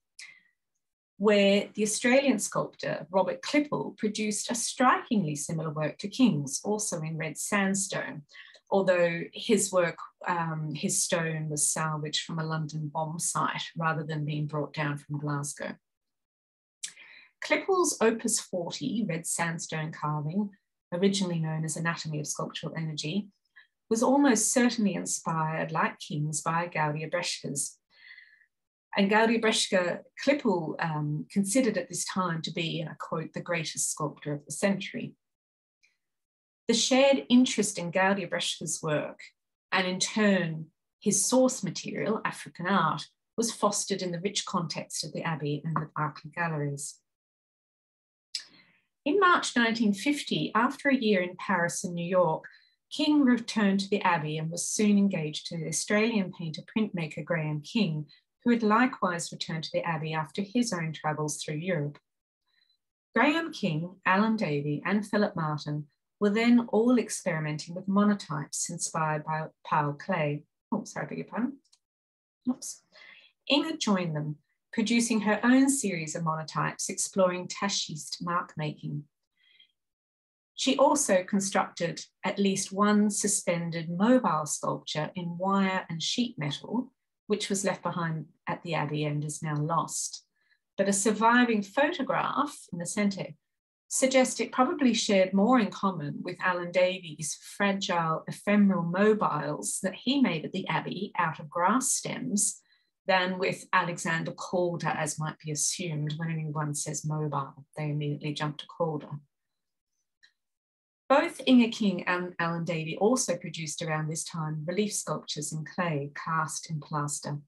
where the Australian sculptor Robert Klippel produced a strikingly similar work to King's, also in red sandstone, although his work, um, his stone was salvaged from a London bomb site rather than being brought down from Glasgow. Klippel's Opus 40, red sandstone carving, originally known as Anatomy of Sculptural Energy, was almost certainly inspired, like King's, by Gaudier-Brzeska's. And Gaudier-Brzeska Klippel um, considered at this time to be, and I quote, the greatest sculptor of the century. The shared interest in Gaudier-Brzeska's work, and in turn his source material, African art, was fostered in the rich context of the Abbey and the Berkeley galleries. In March 1950, after a year in Paris and New York, King returned to the Abbey and was soon engaged to the Australian painter printmaker Graham King, who had likewise returned to the Abbey after his own travels through Europe. Graham King, Alan Davie, and Philip Martin were then all experimenting with monotypes inspired by Paul Klee. Oh, sorry, I beg your pardon. Oops. Inge joined them producing her own series of monotypes exploring tachiste mark making. She also constructed at least one suspended mobile sculpture in wire and sheet metal, which was left behind at the Abbey and is now lost. but a surviving photograph in the centre suggests it probably shared more in common with Alan Davie's fragile ephemeral mobiles that he made at the Abbey out of grass stems than with Alexander Calder, as might be assumed when anyone says mobile, they immediately jump to Calder. Both Inge King and Alan Davie also produced around this time relief sculptures in clay cast in plaster.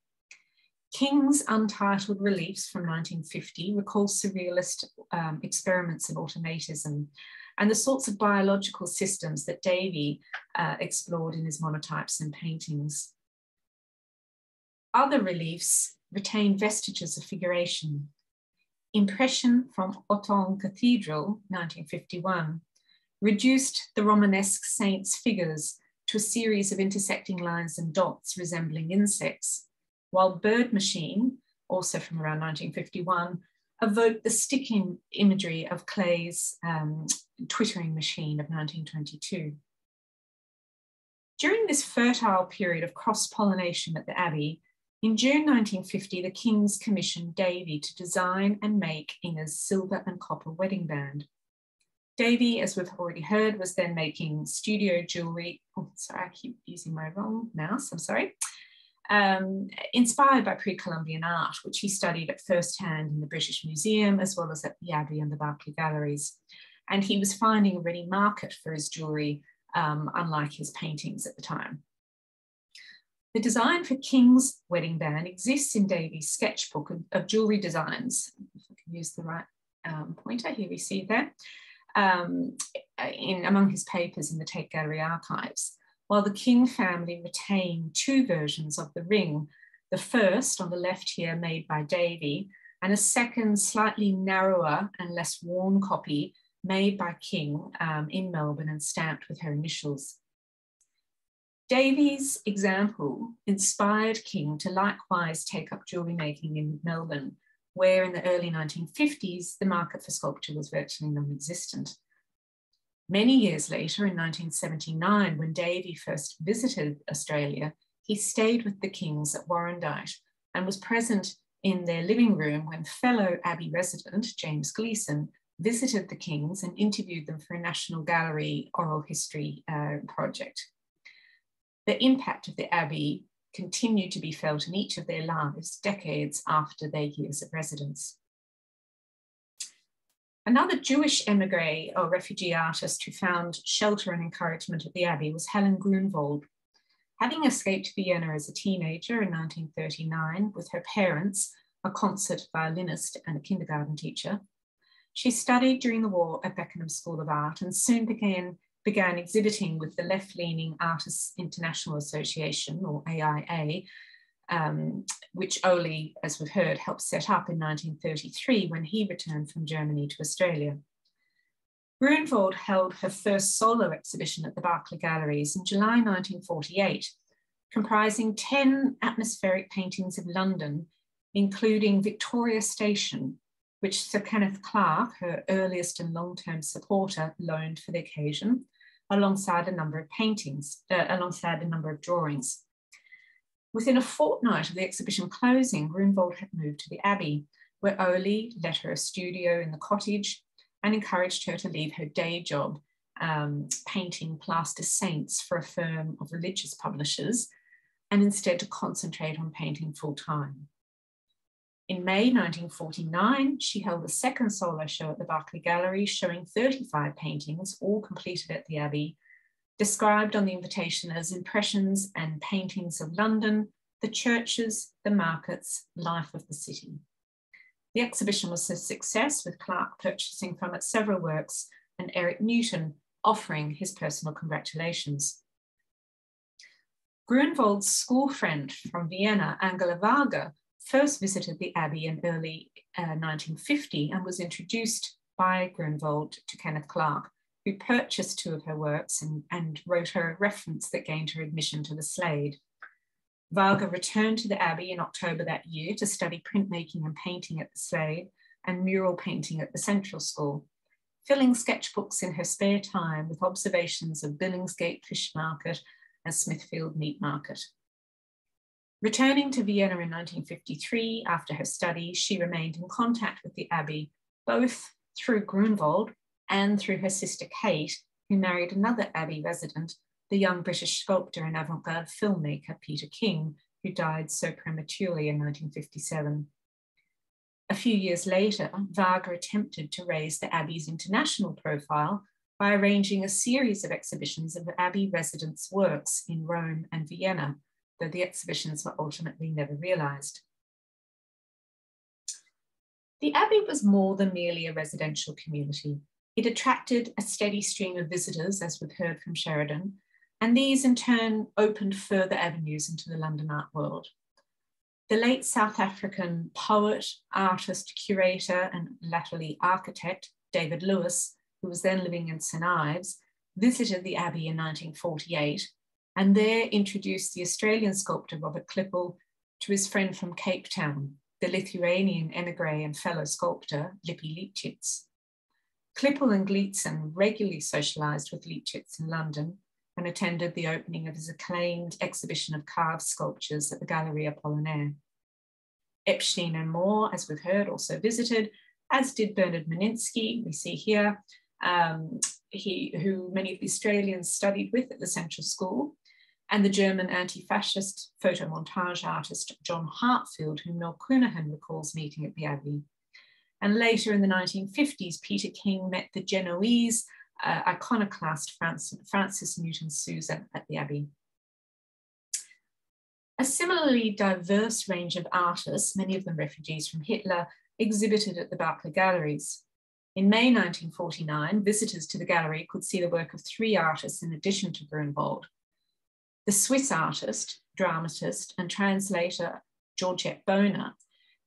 King's untitled reliefs from 1950 recall surrealist um, experiments in automatism and the sorts of biological systems that Davie uh, explored in his monotypes and paintings. Other reliefs retain vestiges of figuration. Impression from Autun Cathedral, 1951, reduced the Romanesque saints' figures to a series of intersecting lines and dots resembling insects, while Bird Machine, also from around 1951, evoked the sticking imagery of Klee's um, twittering machine of 1922. During this fertile period of cross-pollination at the Abbey, in June 1950, the Kings commissioned Davie to design and make Inge's silver and copper wedding band. Davie, as we've already heard, was then making studio jewelry. Oh, sorry, I keep using my wrong mouse, I'm sorry. Um, inspired by pre-Columbian art, which he studied at first hand in the British Museum, as well as at the Abbey and the Berkeley Galleries. And he was finding a ready market for his jewelry, um, unlike his paintings at the time. The design for King's wedding band exists in Davie's sketchbook of, jewelry designs. If I can use the right um, pointer, here we see there um, in, among his papers in the Tate Gallery archives, while the King family retain two versions of the ring, the first on the left here made by Davie, and a second slightly narrower and less worn copy made by King um, in Melbourne and stamped with her initials. Davie's example inspired King to likewise take up jewellery making in Melbourne where in the early 1950s, the market for sculpture was virtually non-existent. Many years later, in 1979, when Davie first visited Australia, he stayed with the Kings at Warrandyte and was present in their living room when fellow Abbey resident, James Gleeson, visited the Kings and interviewed them for a National Gallery oral history uh, project. The impact of the Abbey continue to be felt in each of their lives decades after their years of residence. Another Jewish emigre or refugee artist who found shelter and encouragement at the Abbey was Helen Grunwald. Having escaped Vienna as a teenager in 1939 with her parents, a concert violinist and a kindergarten teacher, she studied during the war at Beckenham School of Art and soon began began exhibiting with the left-leaning Artists International Association, or AIA, um, which Ohly, as we've heard, helped set up in 1933 when he returned from Germany to Australia. Grunwald held her first solo exhibition at the Berkeley Galleries in July 1948, comprising 10 atmospheric paintings of London, including Victoria Station, which Sir Kenneth Clark, her earliest and long-term supporter, loaned for the occasion, alongside a number of paintings, uh, alongside a number of drawings. Within a fortnight of the exhibition closing, Grunwald had moved to the Abbey, where Ohly let her a studio in the cottage and encouraged her to leave her day job um, painting plaster saints for a firm of religious publishers and instead to concentrate on painting full time. In May 1949, she held a second solo show at the Berkeley Gallery showing 35 paintings, all completed at the Abbey, described on the invitation as impressions and paintings of London, the churches, the markets, life of the city. The exhibition was a success with Clark purchasing from it several works and Eric Newton offering his personal congratulations. Grunwald's school friend from Vienna, Angela Varga, first visited the Abbey in early uh, 1950 and was introduced by Grunwald to Kenneth Clark, who purchased two of her works and, and wrote her a reference that gained her admission to the Slade. Varga returned to the Abbey in October that year to study printmaking and painting at the Slade and mural painting at the Central School, filling sketchbooks in her spare time with observations of Billingsgate Fish Market and Smithfield Meat Market. Returning to Vienna in 1953 after her studies, she remained in contact with the Abbey, both through Grunwald and through her sister Kate, who married another Abbey resident, the young British sculptor and avant-garde filmmaker Peter King, who died so prematurely in 1957. A few years later, Varga attempted to raise the Abbey's international profile by arranging a series of exhibitions of Abbey residents' works in Rome and Vienna, though the exhibitions were ultimately never realized. The Abbey was more than merely a residential community. It attracted a steady stream of visitors, as we've heard from Sheridan, and these in turn opened further avenues into the London art world. The late South African poet, artist, curator, and latterly architect, David Lewis, who was then living in St Ives, visited the Abbey in 1948 and there introduced the Australian sculptor Robert Klippel to his friend from Cape Town, the Lithuanian emigre and fellow sculptor Lippy Lipshitz. Klippel and Gleeson regularly socialised with Lipshitz in London and attended the opening of his acclaimed exhibition of carved sculptures at the Galleria Apollinaire. Epstein and Moore, as we've heard, also visited, as did Bernard Meninsky, we see here, um, he, who many of the Australians studied with at the Central School, and the German anti-fascist photomontage artist John Heartfield, whom Noel Counihan recalls meeting at the Abbey. And later in the 1950s, Peter King met the Goanese uh, iconoclast Francis, Francis Newton Souza at the Abbey. A similarly diverse range of artists, many of them refugees from Hitler, exhibited at the Berkeley Galleries. In May 1949, visitors to the gallery could see the work of three artists in addition to Grunwald. The Swiss artist, dramatist, and translator Georgette Boner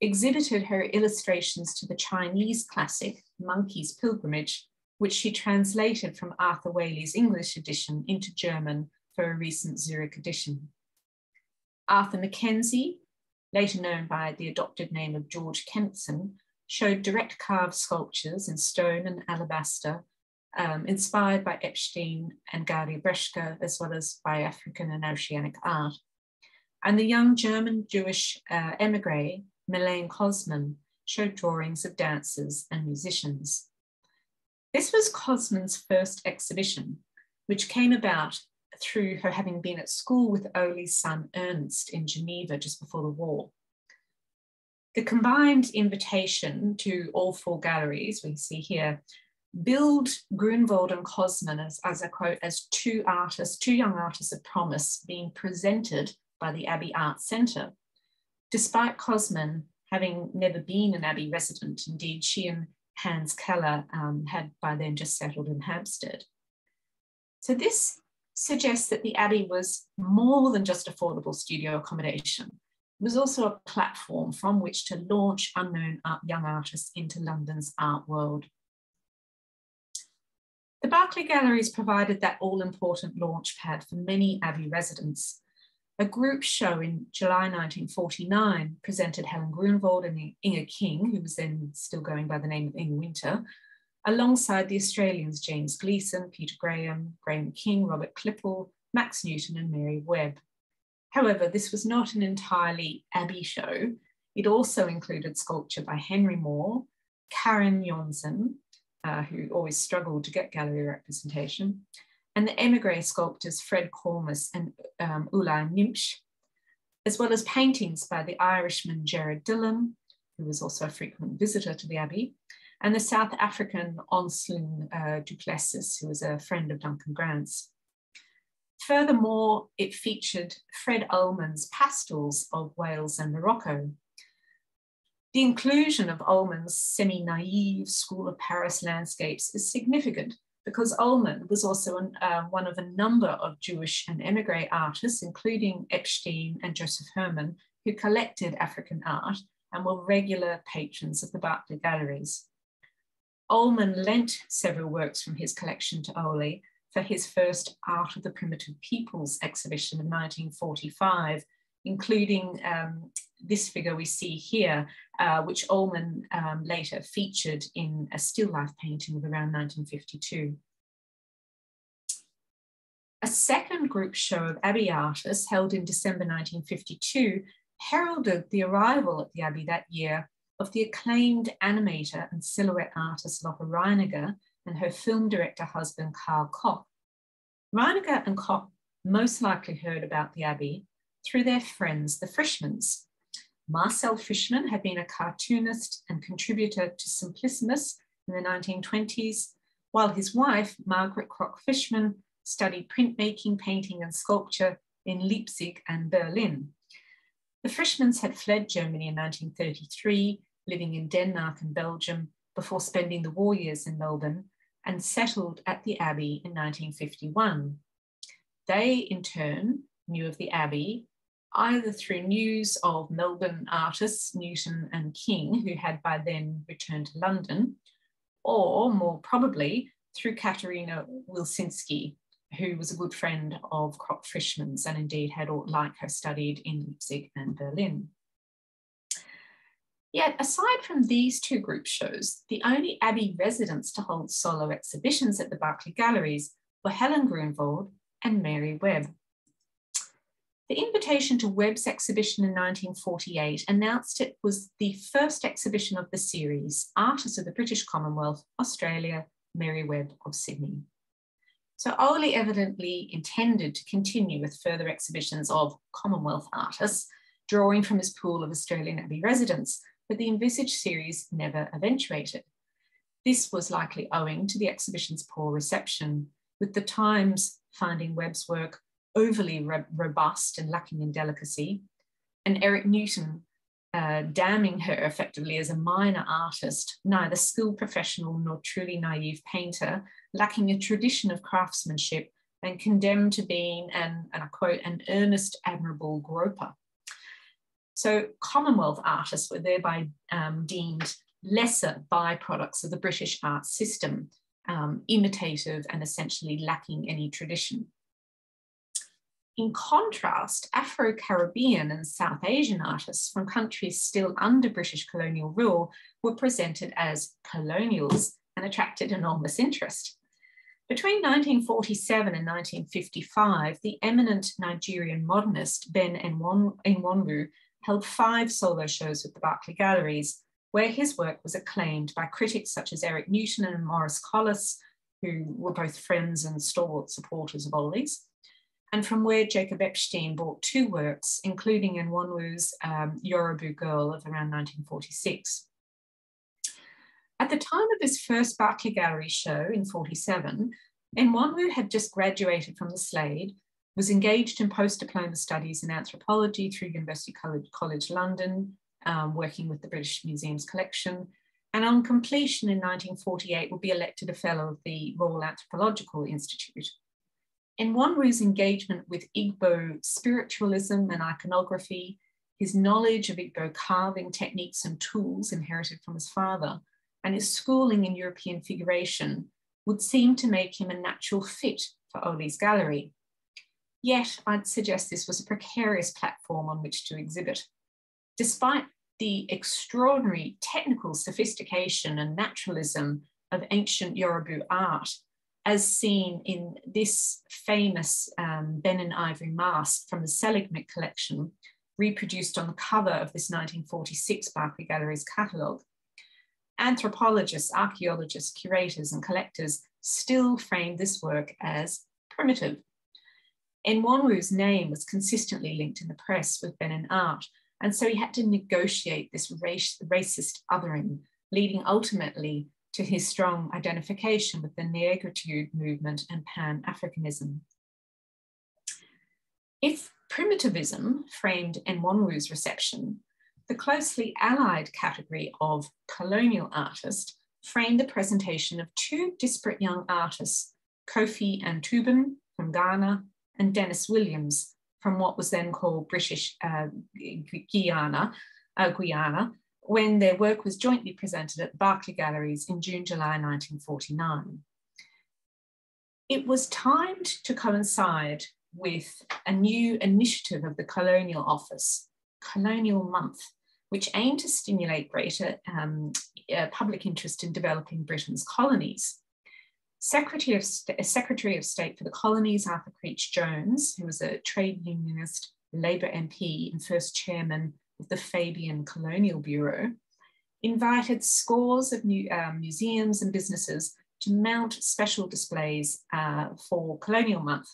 exhibited her illustrations to the Chinese classic Monkey's Pilgrimage, which she translated from Arthur Waley's English edition into German for a recent Zurich edition. Arthur Mackenzie, later known by the adopted name of George Kempson, showed direct carved sculptures in stone and alabaster um, inspired by Epstein and Gaudier-Brzeska, as well as by African and oceanic art. And the young German Jewish uh, emigre, Milein Cosman, showed drawings of dancers and musicians. This was Cosman's first exhibition, which came about through her having been at school with Ohly's son Ernst in Geneva just before the war. The combined invitation to all four galleries we see here billed Grunwald and Cosman as, as a quote, as two artists, two young artists of promise being presented by the Abbey Art Centre. Despite Cosman having never been an Abbey resident, indeed, she and Hans Keller um, had by then just settled in Hampstead. So this suggests that the Abbey was more than just affordable studio accommodation. It was also a platform from which to launch unknown young artists into London's art world. The Berkeley Galleries provided that all-important launch pad for many Abbey residents. A group show in July 1949 presented Helen Grunwald and Inge King, who was then still going by the name of Inge Winter, alongside the Australians James Gleeson, Peter Graham, Graham King, Robert Klippel, Max Newton and Mary Webb. However, this was not an entirely Abbey show. It also included sculpture by Henry Moore, Karin Jonzen, uh, who always struggled to get gallery representation, and the emigre sculptors Fred Kormis and um, Uli Nimptsch, as well as paintings by the Irishman Gerard Dillon, who was also a frequent visitor to the Abbey, and the South African Enslin uh, du Plessis, who was a friend of Duncan Grant's. Furthermore, it featured Fred Uhlman's pastels of Wales and Morocco, the inclusion of Uhlman's semi-naive School of Paris landscapes is significant because Uhlman was also an, uh, one of a number of Jewish and emigre artists, including Epstein and Josef Herman, who collected African art and were regular patrons of the Berkeley Galleries. Uhlman lent several works from his collection to Ohly for his first Art of the Primitive Peoples exhibition in 1945, including um, this figure we see here, uh, which Uhlman um, later featured in a still life painting of around 1952. A second group show of Abbey artists held in December 1952 heralded the arrival at the Abbey that year of the acclaimed animator and silhouette artist Lotte Reiniger and her film director husband Carl Koch. Reiniger and Koch most likely heard about the Abbey through their friends, the Frischmans. Marcel Frischmann had been a cartoonist and contributor to Simplicissimus in the 1920s, while his wife, Margaret Krock Frischmann, studied printmaking, painting, and sculpture in Leipzig and Berlin. The Frischmanns had fled Germany in 1933, living in Denmark and Belgium before spending the war years in Melbourne and settled at the Abbey in 1951. They, in turn, knew of the Abbey either through news of Melbourne artists Newton and King, who had by then returned to London, or more probably through Katerina Wilczynski, who was a good friend of Krock Frischmann's and indeed had, like her, studied in Leipzig and Berlin. Yet, aside from these two group shows, the only Abbey residents to hold solo exhibitions at the Berkeley Galleries were Helen Grunwald and Mary Webb. The invitation to Webb's exhibition in 1948 announced it was the first exhibition of the series, Artists of the British Commonwealth, Australia, Mary Webb of Sydney. So Ohly evidently intended to continue with further exhibitions of Commonwealth artists, drawing from his pool of Australian Abbey residents, but the envisaged series never eventuated. This was likely owing to the exhibition's poor reception, with the Times finding Webb's work overly robust and lacking in delicacy, and Eric Newton uh, damning her effectively as a minor artist, neither skilled professional nor truly naive painter, lacking a tradition of craftsmanship and condemned to being an, and I quote, an earnest, admirable groper. So Commonwealth artists were thereby um, deemed lesser byproducts of the British art system, um, imitative and essentially lacking any tradition. In contrast, Afro Caribbean and South Asian artists from countries still under British colonial rule were presented as colonials and attracted enormous interest. Between 1947 and 1955, the eminent Nigerian modernist Ben Enwonwu held five solo shows with the Berkeley Galleries, where his work was acclaimed by critics such as Eric Newton and Maurice Collis, who were both friends and stalwart supporters of Ohly's and from where Jacob Epstein bought two works, including Enwonwu's um, Yoruba Girl of around 1946. At the time of his first Berkeley Gallery show in 47, Enwonwu had just graduated from the Slade, was engaged in post-diploma studies in anthropology through University College, College London, um, working with the British Museum's collection, and on completion in 1948 would be elected a fellow of the Royal Anthropological Institute. Enwonwu's engagement with Igbo spiritualism and iconography, his knowledge of Igbo carving techniques and tools inherited from his father, and his schooling in European figuration would seem to make him a natural fit for Ohly's gallery. Yet I'd suggest this was a precarious platform on which to exhibit. Despite the extraordinary technical sophistication and naturalism of ancient Yoruba art, as seen in this famous um, Benin ivory mask from the Seligman collection, reproduced on the cover of this 1946 Berkeley Galleries catalogue. Anthropologists, archaeologists, curators, and collectors still frame this work as primitive. Enwonwu's name was consistently linked in the press with Benin art, and so he had to negotiate this race, racist othering, leading ultimately to his strong identification with the Negritude movement and Pan Africanism. If primitivism framed Enwonwu's reception, the closely allied category of colonial artist framed the presentation of two disparate young artists, Kofi Antubam from Ghana and Dennis Williams from what was then called British uh, uh, when their work was jointly presented at the Berkeley Galleries in June, July 1949. It was timed to coincide with a new initiative of the Colonial Office, Colonial Month, which aimed to stimulate greater um, uh, public interest in developing Britain's colonies. Secretary of, St Secretary of State for the Colonies, Arthur Creech Jones, who was a trade unionist, Labour MP, and first chairman the Fabian Colonial Bureau, invited scores of new, um, museums and businesses to mount special displays uh, for Colonial Month,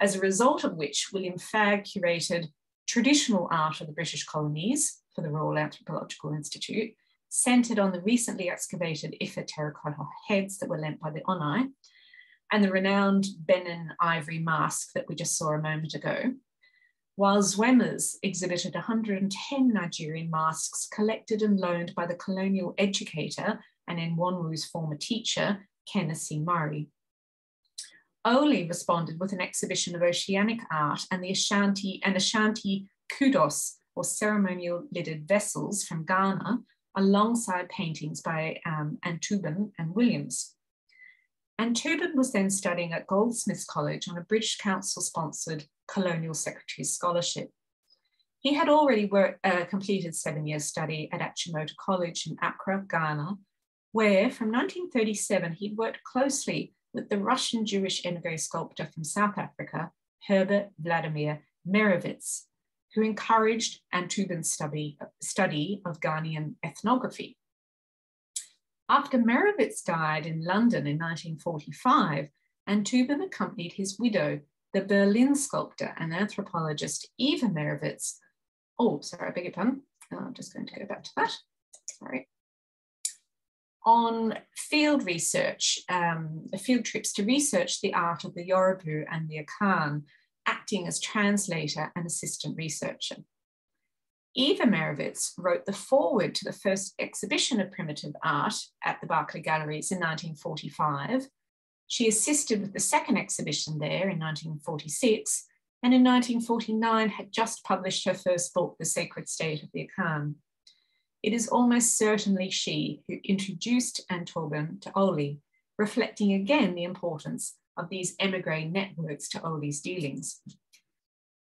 as a result of which William Fagg curated traditional art of the British colonies for the Royal Anthropological Institute centered on the recently excavated Ife terracotta heads that were lent by the Onai and the renowned Benin ivory mask that we just saw a moment ago, while Zwemmers exhibited 110 Nigerian masks collected and loaned by the colonial educator and Enwonwu's former teacher, Kenneth Murray. Ohly responded with an exhibition of oceanic art and the Ashanti and Ashanti kuduos, or ceremonial lidded vessels from Ghana, alongside paintings by um, Antubam and Williams. Antubam was then studying at Goldsmiths College on a British Council sponsored Colonial Secretary's Scholarship. He had already uh, completed seven years study at Achimota College in Accra, Ghana, where from 1937 he'd worked closely with the Russian Jewish emigre sculptor from South Africa, Herbert Vladimir Meyerowitz, who encouraged Antubam's study, study of Ghanaian ethnography. After Meyerowitz died in London in 1945, Antubam accompanied his widow, the Berlin sculptor and anthropologist Eva Meyerowitz. Oh, sorry, I beg your pardon. I'm just going to go back to that. Sorry. On field research, um, field trips to research the art of the Yoruba and the Akan acting as translator and assistant researcher. Eva Meyerowitz wrote the foreword to the first exhibition of primitive art at the Berkeley Galleries in 1945. She assisted with the second exhibition there in 1946, and in 1949 had just published her first book, The Sacred State of the Akan. It is almost certainly she who introduced Antubam to Ohly, reflecting again the importance of these emigre networks to Ohly's dealings.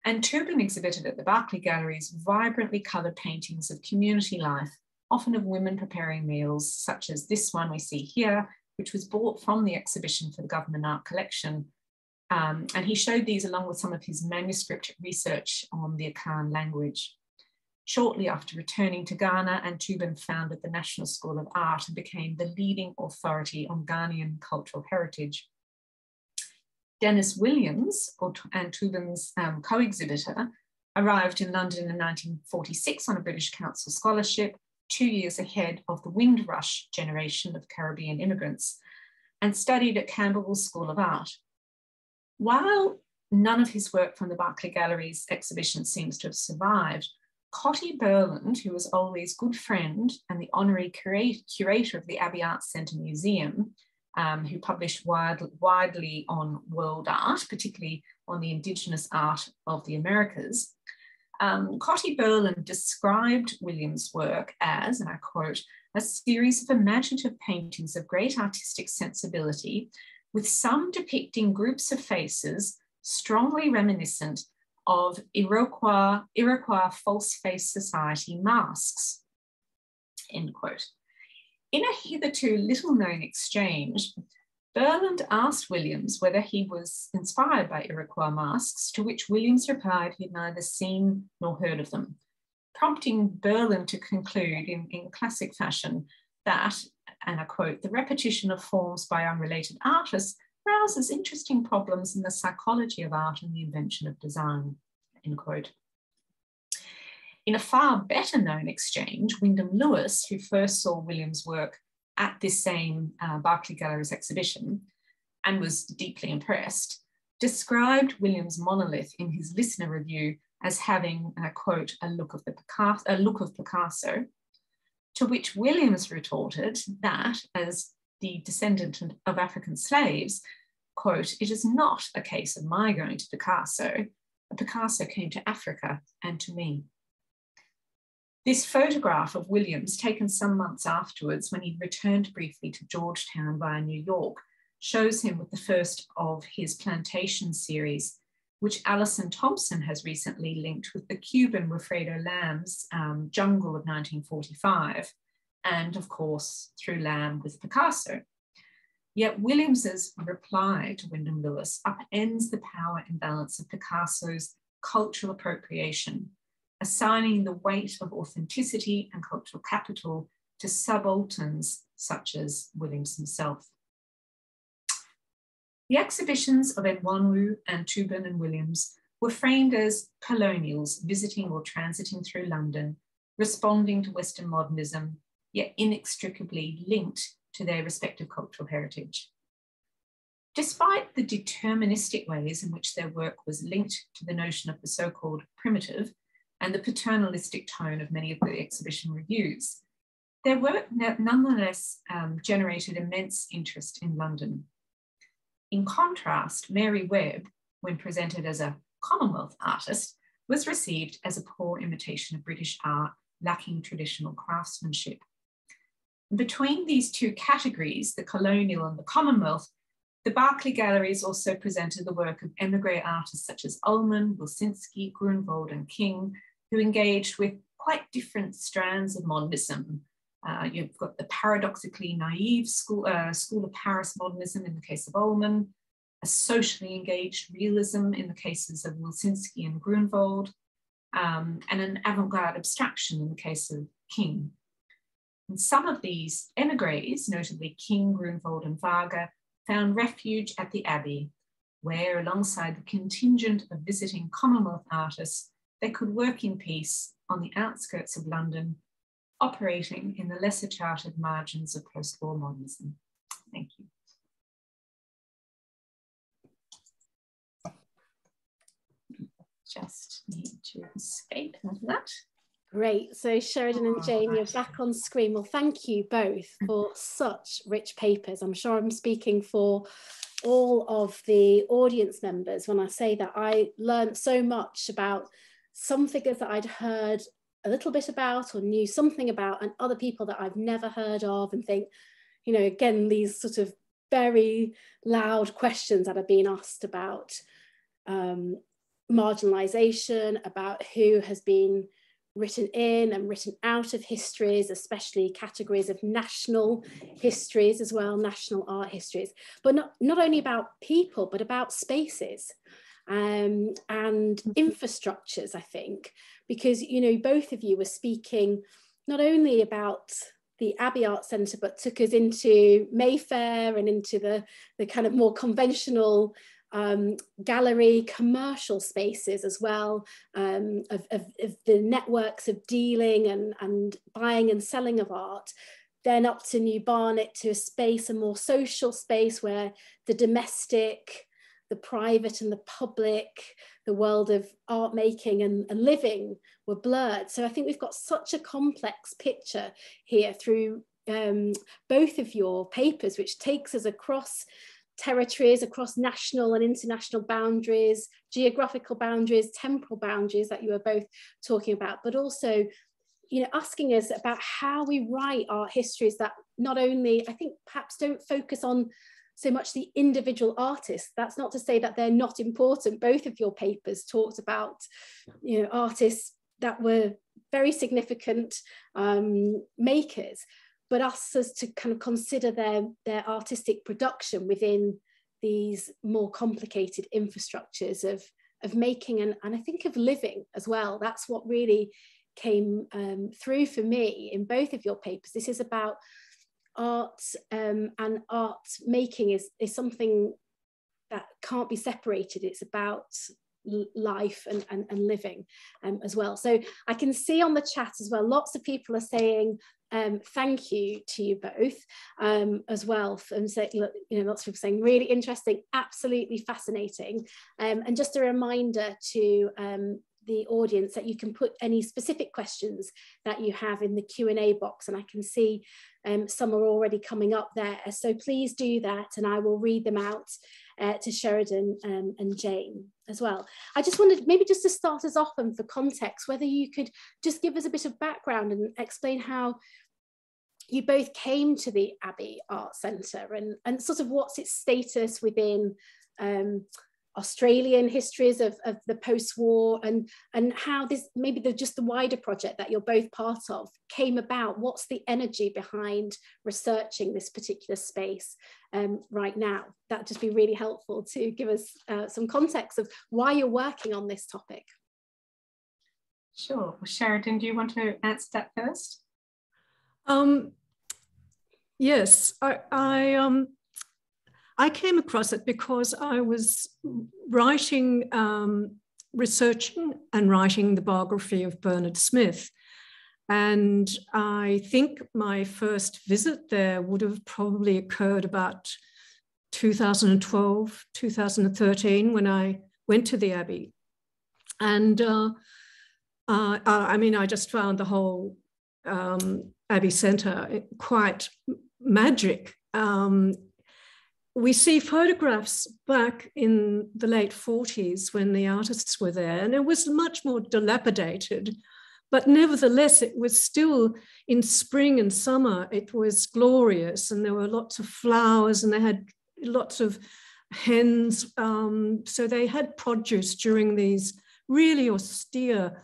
Antubam exhibited at the Berkeley Galleries vibrantly coloured paintings of community life, often of women preparing meals, such as this one we see here, which was bought from the exhibition for the government art collection. Um, and he showed these along with some of his manuscript research on the Akan language. Shortly after returning to Ghana, Antubam founded the National School of Art and became the leading authority on Ghanaian cultural heritage. Dennis Williams, Antubam's um, co-exhibitor, arrived in London in 1946 on a British Council scholarship, two years ahead of the Windrush generation of Caribbean immigrants, and studied at Camberwell School of Art. While none of his work from the Berkeley Galleries exhibition seems to have survived, Cottie Burland, who was Ohly's good friend and the honorary curator of the Abbey Arts Centre Museum, um, who published wide, widely on world art, particularly on the Indigenous art of the Americas. Um, Cottie Burland described Williams' work as, and I quote, a series of imaginative paintings of great artistic sensibility, with some depicting groups of faces strongly reminiscent of Iroquois, Iroquois false face society masks, end quote. In a hitherto little known exchange, Burland asked Williams whether he was inspired by Iroquois masks, to which Williams replied he'd neither seen nor heard of them, prompting Burland to conclude in, in classic fashion that, and I quote, the repetition of forms by unrelated artists rouses interesting problems in the psychology of art and the invention of design, end quote. In a far better known exchange, Wyndham Lewis, who first saw Williams' work at this same uh, Berkeley Galleries exhibition and was deeply impressed, described Williams' monolith in his listener review as having, and I quote, a look of, the Picasso, a look of Picasso, to which Williams retorted that, as the descendant of African slaves, quote, it is not a case of my going to Picasso. Picasso came to Africa and to me. This photograph of Williams, taken some months afterwards when he returned briefly to Georgetown via New York, shows him with the first of his plantation series, which Alison Thompson has recently linked with the Cuban Wifredo Lam's um, Jungle of 1945, and of course through Lam with Picasso. Yet Williams's reply to Wyndham Lewis upends the power imbalance of Picasso's cultural appropriation, assigning the weight of authenticity and cultural capital to subalterns such as Williams himself. The exhibitions of Enwonwu and Toobin and Williams were framed as colonials visiting or transiting through London, responding to Western modernism, yet inextricably linked to their respective cultural heritage. Despite the deterministic ways in which their work was linked to the notion of the so-called primitive and the paternalistic tone of many of the exhibition reviews, their work nonetheless um, generated immense interest in London. In contrast, Mary Webb, when presented as a Commonwealth artist, was received as a poor imitation of British art, lacking traditional craftsmanship. Between these two categories, the colonial and the Commonwealth, the Berkeley Galleries also presented the work of emigre artists such as Uhlman, Wilczynski, Grunwald, and King, who engaged with quite different strands of modernism. Uh, you've got the paradoxically naive school, uh, school of Paris modernism in the case of Uhlman, a socially engaged realism in the cases of Wilczynski and Grunwald, um, and an avant-garde abstraction in the case of King. And some of these emigres, notably King, Grunwald, and Varga, found refuge at the Abbey, where, alongside the contingent of visiting Commonwealth artists, they could work in peace on the outskirts of London, operating in the lesser charted margins of post-war modernism. Thank you. Just need to escape out of that. Great. So Sheridan and Jane, you're back on screen. Well, thank you both for such rich papers. I'm sure I'm speaking for all of the audience members when I say that I learned so much about some figures that I'd heard a little bit about or knew something about and other people that I've never heard of and think, you know, again, these sort of very loud questions that are being asked about um, marginalization, about who has been written in and written out of histories, especially categories of national histories as well, national art histories, but not, not only about people, but about spaces um, and mm-hmm. infrastructures, I think, because, you know, both of you were speaking not only about the Abbey Art Centre, but took us into Mayfair and into the, the kind of more conventional um, gallery commercial spaces as well um, of, of, of, the networks of dealing and, and buying and selling of art then up to New Barnet to a space, a more social space where the domestic, the private and the public, the world of art making and, and living were blurred. So I think we've got such a complex picture here through um, both of your papers, which takes us across territories across national and international boundaries, geographical boundaries, temporal boundaries that you were both talking about, but also you know, asking us about how we write our histories that not only, I think perhaps don't focus on so much the individual artists. That's not to say that they're not important. Both of your papers talked about, you know, artists that were very significant um, makers, but us as to kind of consider their, their artistic production within these more complicated infrastructures of, of making and, and I think of living as well. That's what really came um, through for me in both of your papers. This is about art um, and art making is, is something that can't be separated. It's about life and, and, and living um, as well. So I can see on the chat as well, lots of people are saying um, thank you to you both um, as well. And say, you know, lots of people saying really interesting, absolutely fascinating. Um, and just a reminder to um, the audience that you can put any specific questions that you have in the Q&A box and I can see um, some are already coming up there. So please do that and I will read them out uh, to Sheridan um, and Jane as well. I just wanted maybe just to start us off and for context, whether you could just give us a bit of background and explain how you both came to the Abbey Art Centre and, and sort of what's its status within um, Australian histories of, of the post-war and, and how this, maybe the, just the wider project that you're both part of came about. What's the energy behind researching this particular space um, right now? That'd just be really helpful to give us uh, some context of why you're working on this topic. Sure. Sheridan, do you want to answer that first? Um, yes, I, I um, I came across it because I was writing, um, researching and writing the biography of Bernard Smith. And I think my first visit there would have probably occurred about 2012, 2013, when I went to the Abbey. And uh, uh, I mean, I just found the whole um, Abbey Centre quite magic. Um, we see photographs back in the late 40s when the artists were there, and it was much more dilapidated. But nevertheless, it was still in spring and summer, it was glorious, and there were lots of flowers, and they had lots of hens. Um, so they had produce during these really austere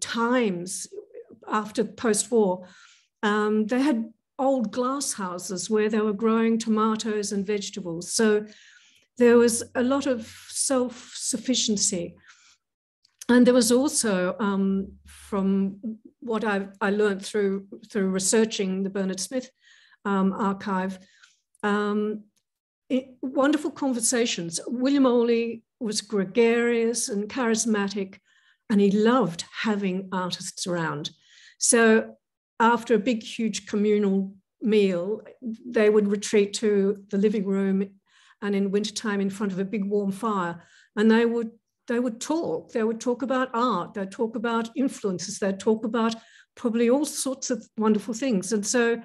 times after post war. Um, they had old glass houses where they were growing tomatoes and vegetables. So there was a lot of self sufficiency. And there was also, um, from what I, I learned through, through researching the Bernard Smith um, archive, um, it, wonderful conversations. William Ohly was gregarious and charismatic, and he loved having artists around. So after a big, huge communal meal, they would retreat to the living room and in wintertime in front of a big warm fire. And they would they would talk. They would talk about art. They'd talk about influences. They'd talk about probably all sorts of wonderful things. And so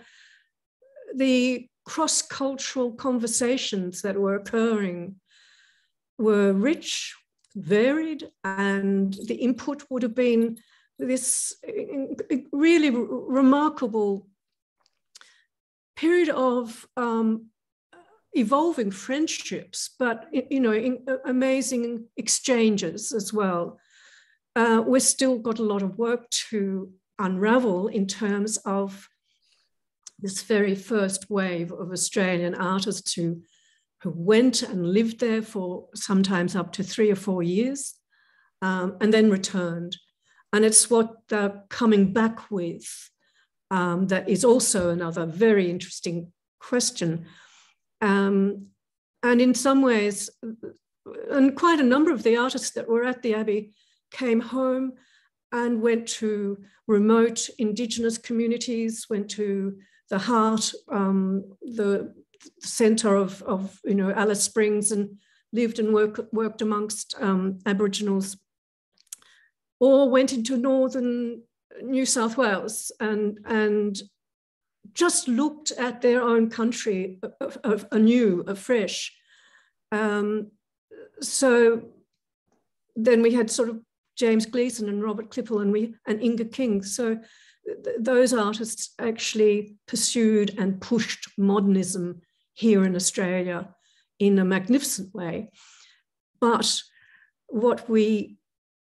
the cross-cultural conversations that were occurring were rich, varied, and the input would have been this really remarkable period of um, evolving friendships, but you know, in, uh, amazing exchanges as well. Uh, we've still got a lot of work to unravel in terms of this very first wave of Australian artists who, who went and lived there for sometimes up to three or four years um, and then returned. And it's what they're coming back with um, that is also another very interesting question. Um, and in some ways, and quite a number of the artists that were at the Abbey came home and went to remote Indigenous communities, went to the heart, um, the center of, of you know Alice Springs, and lived and work, worked amongst um, Aboriginals or went into northern New South Wales and, and just looked at their own country anew, afresh. Um, so then we had sort of James Gleeson and Robert Klippel and we and Inge King. So th those artists actually pursued and pushed modernism here in Australia in a magnificent way. But what we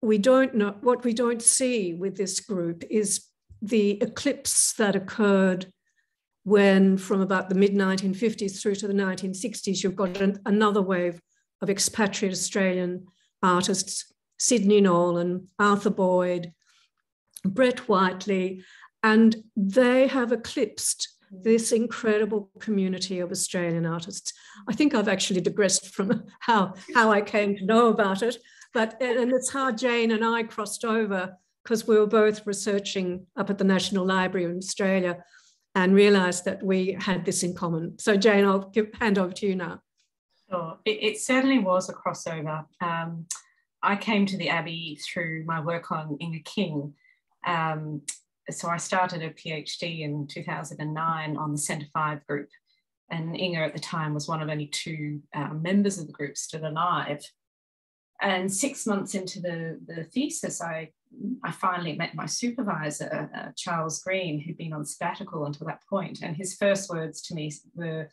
we don't know what we don't see with this group is the eclipse that occurred when from about the mid 1950s through to the 1960s you've got an, another wave of expatriate australian artists sydney nolan arthur boyd brett whiteley and they have eclipsed this incredible community of australian artists. I think i've actually digressed from how, how i came to know about it but and it's how Jane and I crossed over because we were both researching up at the National Library in Australia and realized that we had this in common. So Jane, I'll give, hand over to you now. Sure, it, it certainly was a crossover. Um, I came to the Abbey through my work on Inge King. Um, so I started a PhD in 2009 on the Centre 5 group. And Inge at the time was one of only two uh, members of the group still alive. And six months into the, the thesis, I, I finally met my supervisor, uh, Charles Green, who'd been on sabbatical until that point. And his first words to me were,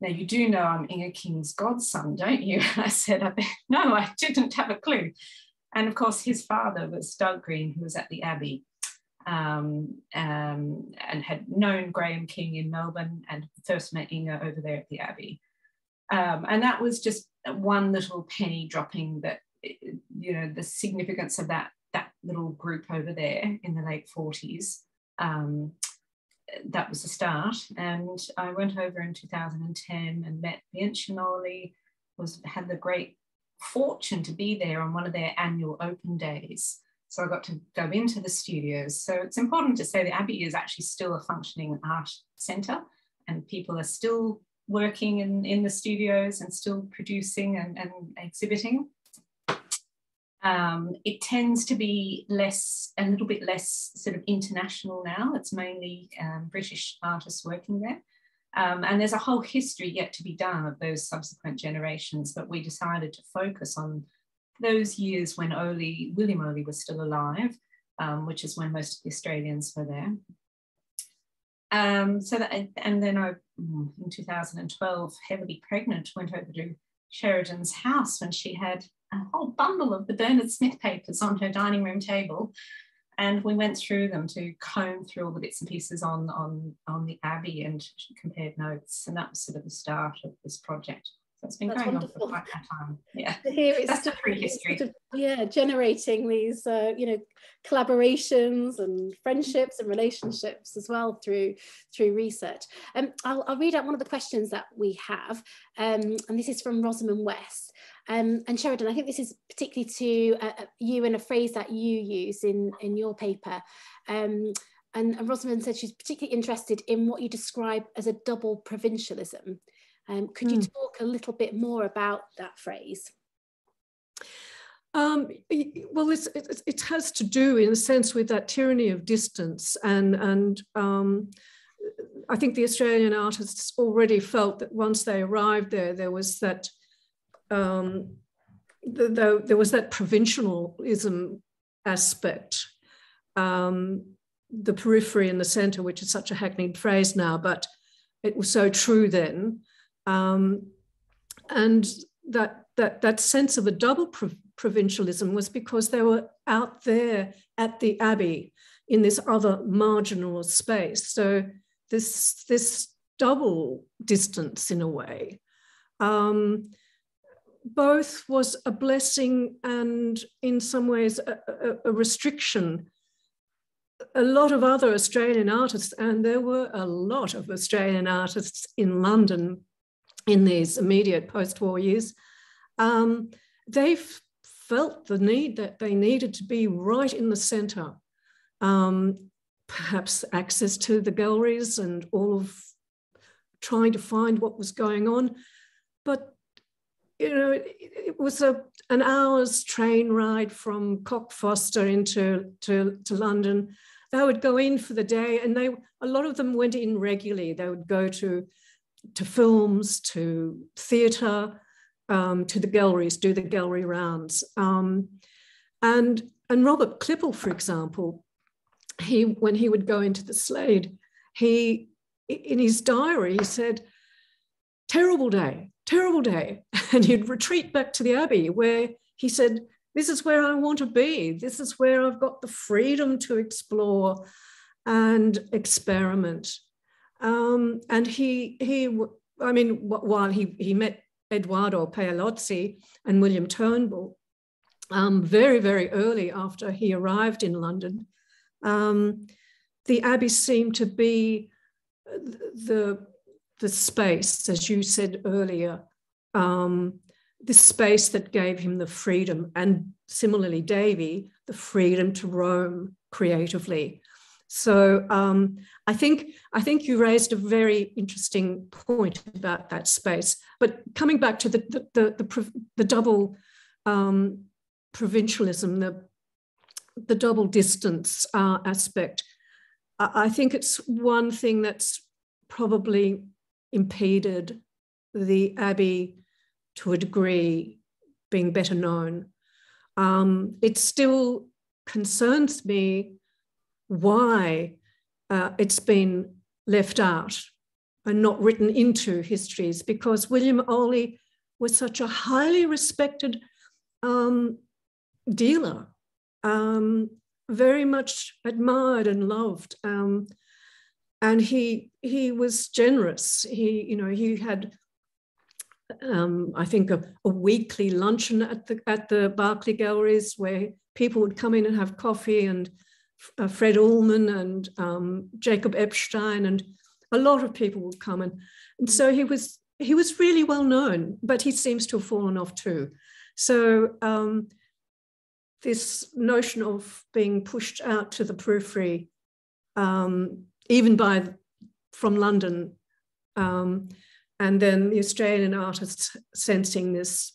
now you do know I'm Inge King's godson, don't you? And I said, no, I didn't have a clue. And of course, his father was Doug Green, who was at the Abbey um, um, and had known Graham King in Melbourne and first met Inge over there at the Abbey. Um, and that was just one little penny dropping that, you know, the significance of that, that little group over there in the late 40s. Um, that was the start. And I went over in 2010 and met Biancianoli, was had the great fortune to be there on one of their annual open days. So I got to go into the studios. So it's important to say the Abbey is actually still a functioning art centre and people are still working in, in the studios and still producing and, and exhibiting. Um, it tends to be less, a little bit less sort of international now. It's mainly um, British artists working there. Um, and there's a whole history yet to be done of those subsequent generations, but we decided to focus on those years when Ohly, William Ohly was still alive, um, which is when most of the Australians were there. Um, so that, and then I, Mm, in 2012, heavily pregnant, went over to Sheridan's house when she had a whole bundle of the Bernard Smith papers on her dining room table. And we went through them to comb through all the bits and pieces on, on, on the Abbey and compared notes. And that was sort of the start of this project. It's been That's going wonderful. on for quite some time. Yeah, Here it's that's the prehistory. Sort of, yeah, generating these, uh, you know, collaborations and friendships and relationships as well through through research. Um, I'll, I'll read out one of the questions that we have, um, and this is from Rosamond West. Um, and Sheridan, I think this is particularly to uh, uh, you and a phrase that you use in, in your paper. Um, and, and Rosamond said she's particularly interested in what you describe as a double provincialism. Um, could you mm. talk a little bit more about that phrase? Um, well, it, it, has to do, in a sense, with that tyranny of distance, and and um, I think the Australian artists already felt that once they arrived there, there was that um, the, the, there was that provincialism aspect, um, the periphery and the centre, which is such a hackneyed phrase now, but it was so true then. Um, and that, that, that sense of a double provincialism was because they were out there at the Abbey in this other marginal space. So this, this double distance in a way. Um, both was a blessing and in some ways a, a, a, restriction. A lot of other Australian artists, and there were a lot of Australian artists in London in these immediate post-war years, um, they felt the need that they needed to be right in the centre. Um, perhaps access to the galleries and all of trying to find what was going on. But you know, it, it was a, an hour's train ride from Cockfosters into to, to London. They would go in for the day, and they a lot of them went in regularly. They would go to to films, to theatre, um, to the galleries, do the gallery rounds. Um, and and Robert Klippel, for example, he when he would go into the Slade, he in his diary he said, "Terrible day, terrible day. And he'd retreat back to the Abbey where he said, This is where I want to be. This is where I've got the freedom to explore and experiment. Um, and he, he, I mean, while he, he met Eduardo Paolozzi and William Turnbull um, very, very early after he arrived in London, um, the Abbey seemed to be the the space, as you said earlier, um, the space that gave him the freedom, and similarly, Davie, the freedom to roam creatively. So um, I think I think you raised a very interesting point about that space. But coming back to the the the, the, the double um, provincialism, the the double distance uh, aspect, I think it's one thing that's probably impeded the Abbey to a degree being better known. Um, it still concerns me why uh, it's been left out and not written into histories because William Ohly was such a highly respected um, dealer, um, very much admired and loved. Um, and he he was generous. He you know he had um, I think a, a, weekly luncheon at the at the Berkeley Galleries where people would come in and have coffee and uh, Fred Uhlman and um, Jacob Epstein and a lot of people would come and, and so he was he was really well known, but he seems to have fallen off too. So um, this notion of being pushed out to the periphery, um, even by from London, um, and then the Australian artists sensing this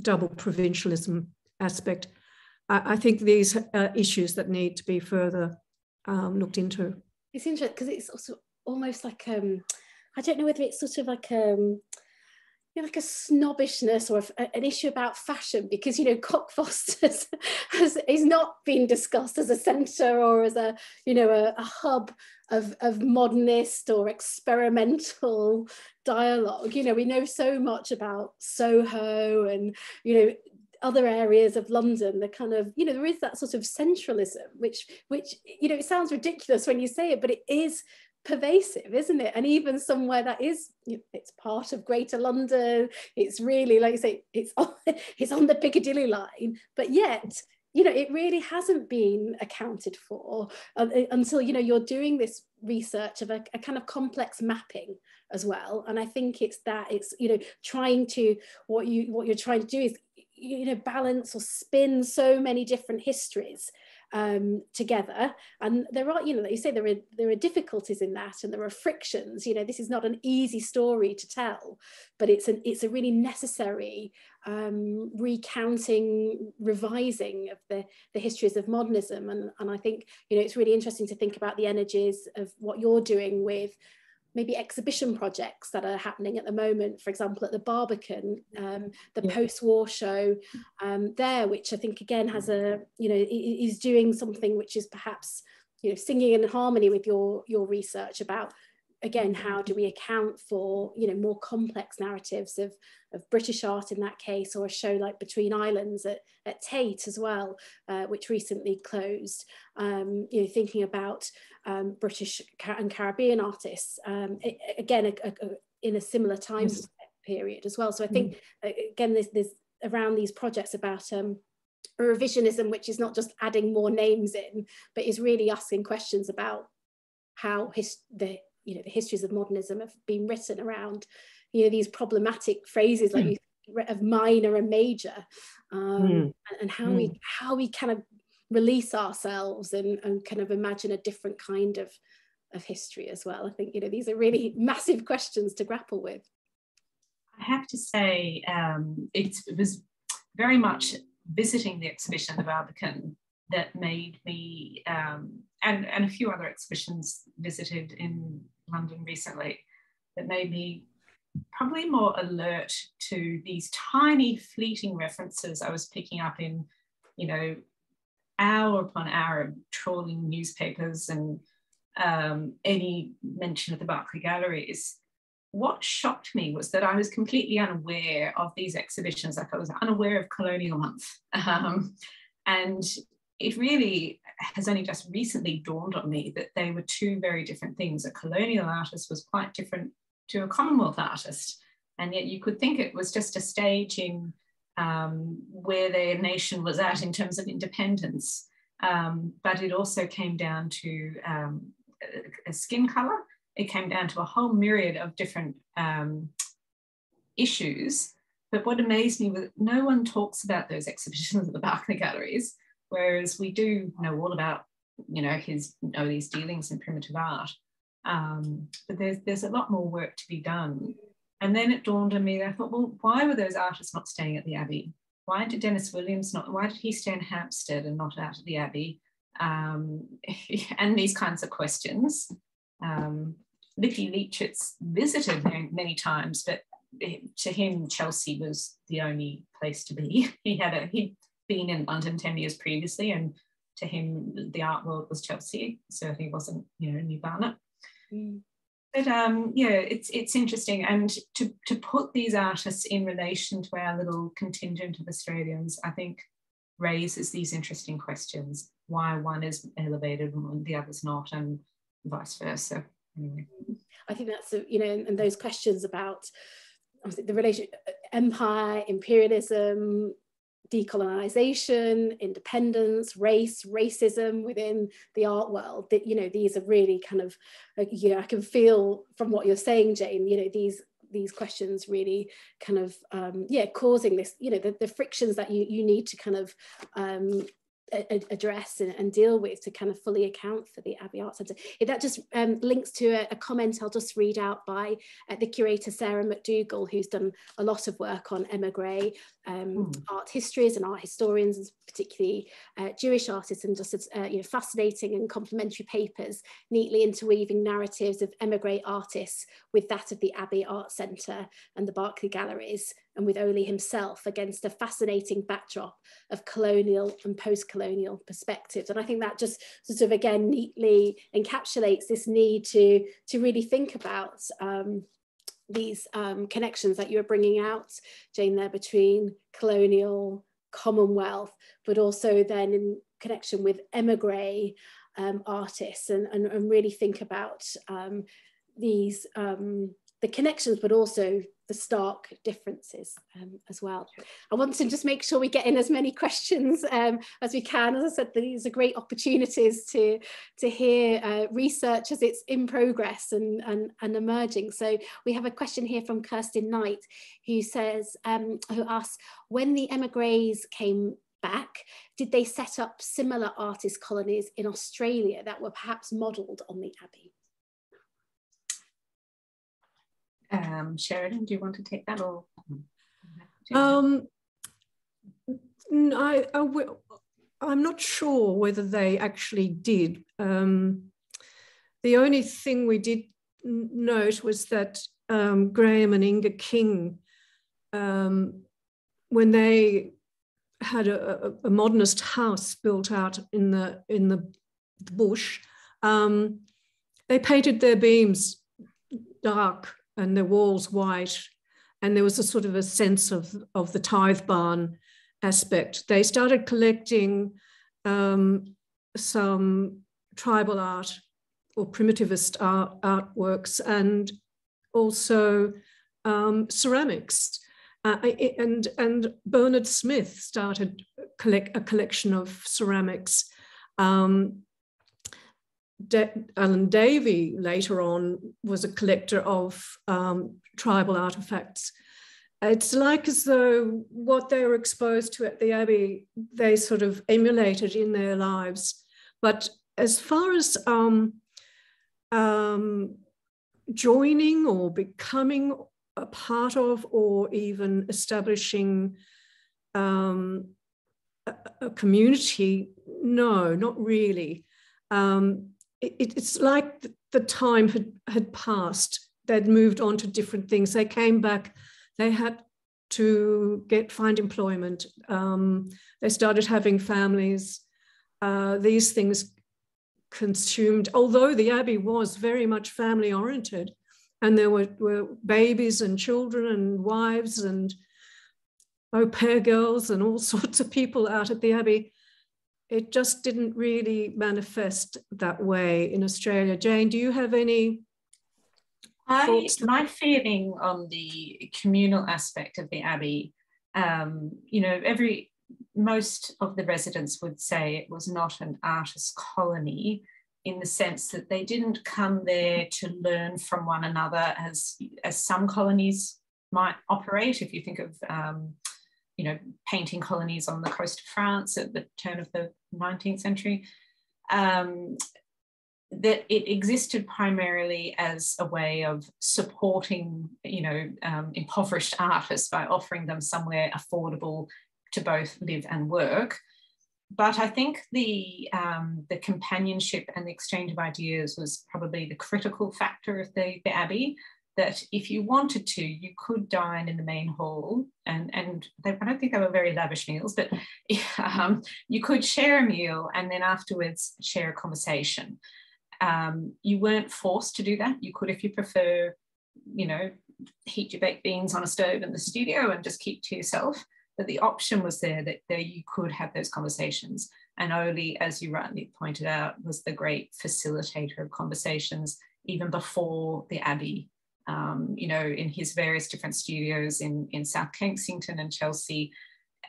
double provincialism aspect. I, think these are issues that need to be further um, looked into. It's interesting because it's also almost like um, I don't know whether it's sort of like um, you know, like a snobbishness or a, an issue about fashion because you know Cockfosters has is not been discussed as a centre or as a you know a, a, hub of, of modernist or experimental dialogue. You know, we know so much about Soho and you know other areas of London, the kind of, you know, there is that sort of centralism, which, which, you know, it sounds ridiculous when you say it, but it is pervasive isn't it? And even somewhere that is you know, it's part of greater london it's really like you say it's on, it's on the piccadilly line but yet you know it really hasn't been accounted for uh, until you know you're doing this research of a, a, kind of complex mapping as well. And i think it's that it's you know trying to what you what you're trying to do is you know balance or spin so many different histories um, together. And there are, you know, you say, there are there are difficulties in that, and there are frictions. You know, this is not an easy story to tell, but it's an it's a really necessary um, recounting, revising of the the histories of modernism. And and I think you know it's really interesting to think about the energies of what you're doing with maybe exhibition projects that are happening at the moment, for example, at the Barbican, um, the yeah. post-war show um, there, which I think again has a, you know, is doing something which is perhaps, you know, singing in harmony with your, your research about, again, how do we account for, you know, more complex narratives of, of British art in that case, or a show like Between Islands at, at Tate as well, uh, which recently closed, um, you know, thinking about um, British and Caribbean artists, um, again, a, a, a, in a similar time yes. period as well. So I think, mm. again, there's, there's, around these projects about um, revisionism, which is not just adding more names in, but is really asking questions about how his, the, you know, the histories of modernism have been written around, you know, these problematic phrases like mm. you, of minor and major, um, mm. and, and, how mm. we how we kind of release ourselves and, and kind of imagine a different kind of, of history as well. I think, you know, these are really massive questions to grapple with. I have to say, um, it was very much visiting the exhibition of the Barbican that made me, um, and, and a few other exhibitions visited in London recently, that made me probably more alert to these tiny fleeting references I was picking up in, you know, hour upon hour of trawling newspapers and um, any mention of the Berkeley Galleries, what shocked me was that I was completely unaware of these exhibitions, like I was unaware of Colonial Month. Um, and it really has only just recently dawned on me that they were two very different things. A colonial artist was quite different to a Commonwealth artist. And yet you could think it was just a stage in um, where their nation was at in terms of independence. Um, but it also came down to um, a, skin color. It came down to a whole myriad of different um, issues. But what amazed me was no one talks about those exhibitions at the Berkeley Galleries, whereas we do know all about, you know, his these dealings in primitive art. Um, but there's there's a lot more work to be done and then it dawned on me that I thought, well, why were those artists not staying at the Abbey? Why did Dennis Williams not, why did he stay in Hampstead and not out at the Abbey? Um, and these kinds of questions. Um, Lippy Lipshitz visited many times, but to him, Chelsea was the only place to be. He had a, he'd been in London 10 years previously, and to him, the art world was Chelsea. So he wasn't, you know, New Barnet. Mm. But um, yeah, it's it's interesting, and to to put these artists in relation to our little contingent of Australians, I think raises these interesting questions: why one is elevated and the other's not, and vice versa. Anyway. I think that's a, you know, and those questions about the relation, empire, imperialism, decolonization, independence, race, racism within the art world. That you know, these are really kind of, you know, I can feel from what you're saying, Jane. You know, these these questions really kind of um, yeah causing this you know the, the frictions that you you need to kind of um, address and, and, deal with to kind of fully account for the Abbey Art Centre. That just um, links to a, a, comment I'll just read out by uh, the curator Sarah MacDougall, who's done a lot of work on emigre um, mm. art histories and art historians, particularly uh, Jewish artists, and just uh, you know fascinating and complementary papers, neatly interweaving narratives of emigre artists with that of the Abbey Art Centre and the Berkeley Galleries, and with Ohly himself against a fascinating backdrop of colonial and post-colonial perspectives. And I think that just sort of again neatly encapsulates this need to to really think about. Um, these um, connections that you were bringing out, Jane, there between colonial, Commonwealth, but also then in connection with emigre um, artists and, and, and, really think about um, these um, the connections, but also the stark differences um, as well. I want to just make sure we get in as many questions um, as we can. As I said, these are great opportunities to, to hear uh, research as it's in progress and, and, and emerging. So we have a question here from Kirsten Knight, who says, um, who asks, when the emigres came back, did they set up similar artist colonies in Australia that were perhaps modelled on the Abbey? Um, Sheridan, do you want to take that or? Um, I, I will, I'm not sure whether they actually did. Um, the only thing we did note was that um, Graham and Inge King, um, when they had a, a, a, modernist house built out in the in the bush, um, they painted their beams dark and the walls white. And there was a sort of a sense of, of the tithe barn aspect. They started collecting um, some tribal art or primitivist art, artworks and also um, ceramics. Uh, and, and Bernard Smith started collect, a collection of ceramics. Um, De Alan Davie later on was a collector of um, tribal artifacts. It's like as though what they were exposed to at the Abbey, they sort of emulated in their lives. But as far as um, um, joining or becoming a part of, or even establishing um, a, a, community, no, not really. Um, it, it's like the time had, had passed. They'd moved on to different things. They came back, they had to get find employment. Um, they started having families. Uh, these things consumed, although the Abbey was very much family oriented, and there were, were babies and children and wives and au pair girls and all sorts of people out at the Abbey it just didn't really manifest that way in Australia. Jane, do you have any? I, my feeling on the communal aspect of the Abbey, um, you know, every most of the residents would say it was not an artist colony in the sense that they didn't come there to learn from one another as as some colonies might operate. If you think of um, you know, painting colonies on the coast of France at the turn of the 19th century. Um, that it existed primarily as a way of supporting, you know, um, impoverished artists by offering them somewhere affordable to both live and work. But I think the um, the companionship and the exchange of ideas was probably the critical factor of the, the Abbey that if you wanted to, you could dine in the main hall, and and they, I don't think they were very lavish meals, but um, you could share a meal and then afterwards share a conversation. Um, you weren't forced to do that. You could, if you prefer, you know, heat your baked beans on a stove in the studio and just keep to yourself. But the option was there that there you could have those conversations. And Ohly, as you rightly pointed out, was the great facilitator of conversations even before the Abbey. Um, you know, in his various different studios in, in South Kensington and Chelsea,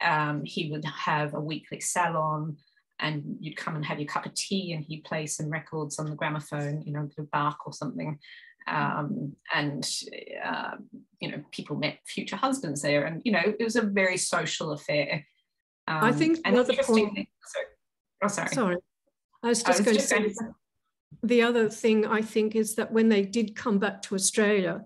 um, he would have a weekly salon and you'd come and have your cup of tea and he'd play some records on the gramophone, you know, the Bach or something. Um, and, uh, you know, people met future husbands there. And, you know, it was a very social affair. Um, I think and another point. Thing, sorry. Oh, sorry. Sorry. I was just I was going just to say, the other thing I think is that when they did come back to Australia,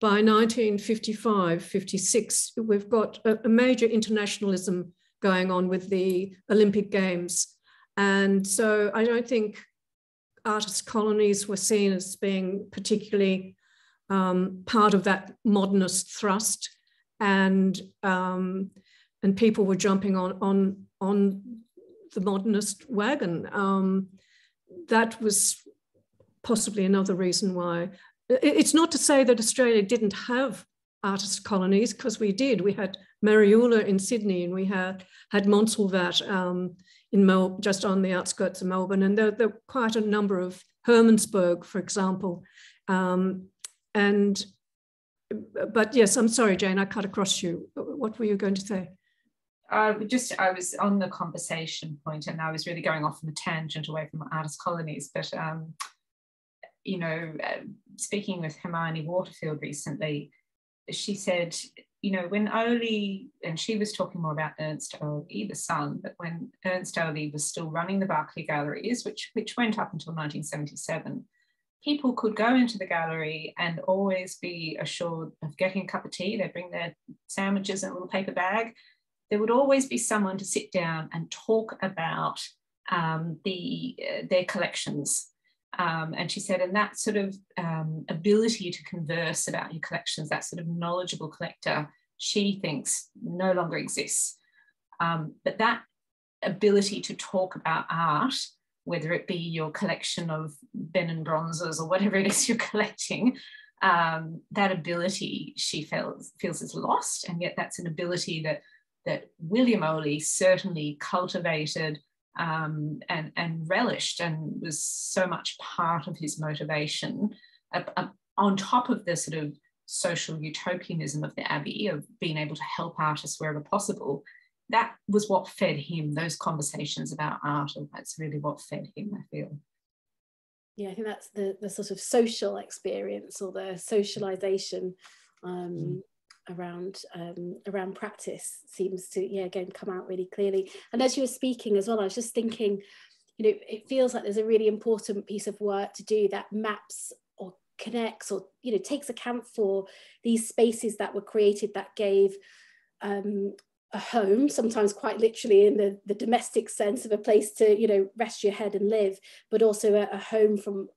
by 1955, 56, we've got a, a major internationalism going on with the Olympic Games. And so I don't think artist colonies were seen as being particularly um, part of that modernist thrust. And, um, and people were jumping on, on, on the modernist wagon. Um, that was possibly another reason why. It's not to say that Australia didn't have artist colonies, because we did. We had Merioola in Sydney and we had, had Montsalvat um, in Mel, just on the outskirts of Melbourne. And there, there were quite a number of Hermannsburg, for example. Um, and, but yes, I'm sorry, Jane, I cut across you. What were you going to say? Uh, just I was on the conversation point, and I was really going off on a tangent away from artist colonies. But um, you know, uh, speaking with Hermione Waterfield recently, she said, you know, when Ohly and she was talking more about Ernst Ohly, the son, but when Ernst Ohly was still running the Berkeley Galleries, which which went up until 1977. People could go into the gallery and always be assured of getting a cup of tea. They bring their sandwiches in a little paper bag there would always be someone to sit down and talk about um, the, uh, their collections. Um, and she said, and that sort of um, ability to converse about your collections, that sort of knowledgeable collector, she thinks no longer exists. Um, but that ability to talk about art, whether it be your collection of Benin bronzes or whatever it is you're collecting, um, that ability she feels, feels is lost. And yet that's an ability that that William Ohly certainly cultivated um, and, and relished and was so much part of his motivation uh, uh, on top of the sort of social utopianism of the Abbey of being able to help artists wherever possible. That was what fed him, those conversations about art, and that's really what fed him, I feel. Yeah, I think that's the, the sort of social experience or the socialization um, mm around um, around practice seems to yeah again come out really clearly. And as you were speaking as well i was just thinking you know it feels like there's a really important piece of work to do that maps or connects or you know takes account for these spaces that were created that gave um, a home sometimes quite literally in the, the domestic sense of a place to you know rest your head and live but also a, a home from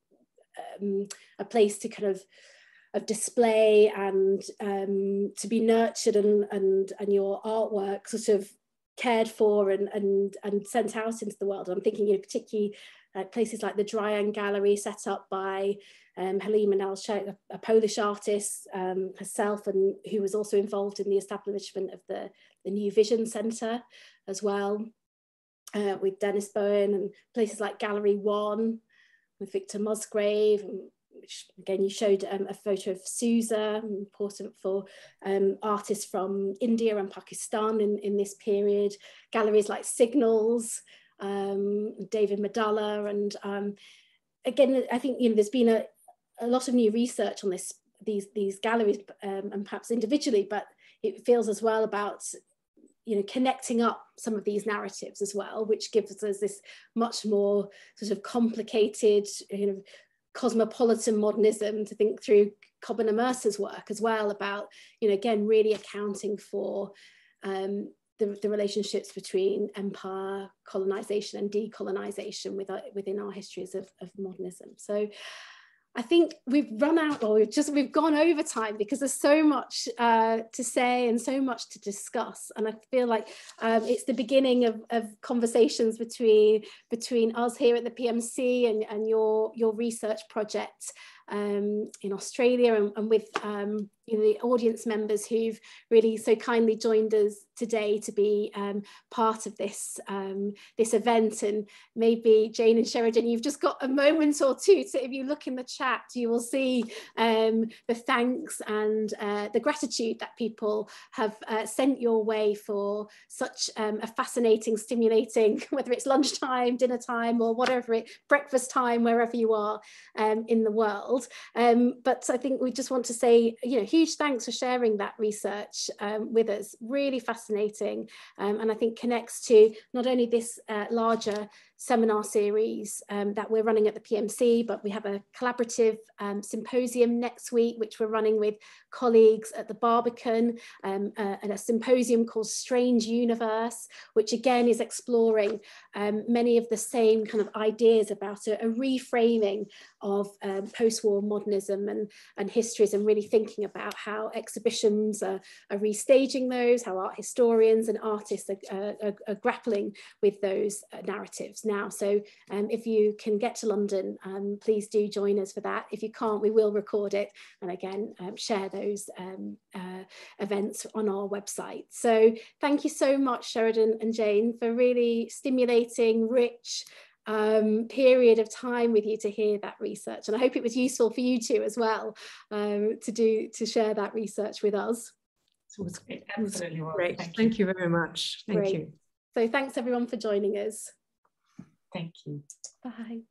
um, a place to kind of of display and um, to be nurtured and, and, and your artwork sort of cared for and, and, and sent out into the world. I'm thinking, you know, particularly uh, places like the Drian Gallery set up by um, Halima a, a Polish artist um, herself, and who was also involved in the establishment of the, the New Vision Centre as well, uh, with Denis Bowen and places like Gallery One with Victor Musgrave and again you showed um, a photo of Souza, important for um, artists from India and Pakistan in, in this period. Galleries like Signals, um, David Medalla, and um, again, I think you know there's been a, a lot of new research on this these these galleries um, and perhaps individually, but it feels as well about you know connecting up some of these narratives as well which gives us this much more sort of complicated you know cosmopolitan modernism to think through Kobena Mercer's work as well about, you know, again, really accounting for um, the, the, relationships between empire, colonization and decolonization with our, within our histories of, of modernism. So I think we've run out, or we've just we've gone over time because there's so much uh, to say and so much to discuss, and I feel like um, it's the beginning of, of conversations between between us here at the PMC and, and your your research project um, in Australia and, and with um, you know, the audience members who've really so kindly joined us today to be um, part of this um, this event. And maybe Jane and Sheridan you've just got a moment or two so if you look in the chat you will see um, the thanks and uh, the gratitude that people have uh, sent your way for such um, a fascinating stimulating whether it's lunchtime dinner time or whatever it breakfast time wherever you are um, in the world. Um, but I think we just want to say you know huge thanks for sharing that research um, with us. Really fascinating. Um, and I think connects to not only this uh, larger seminar series um, that we're running at the PMC, but we have a collaborative um, symposium next week, which we're running with colleagues at the Barbican um, uh, and a symposium called Strange Universe, which again is exploring um, many of the same kind of ideas about a, a reframing of um, post-war modernism and, and histories and really thinking about how exhibitions are, are restaging those, how art historians and artists are, are, are grappling with those uh, narratives now. So um, if you can get to London, um, please do join us for that. If you can't, we will record it and again um, share those um, uh, events on our website. So thank you so much, Sheridan and Jane, for really stimulating, rich, um, period of time with you to hear that research. And I hope it was useful for you too as well um, to do to share that research with us. It was great. Absolutely great. Thank, Thank you. you. very much. Thank great. you. So thanks everyone for joining us. Thank you. Bye.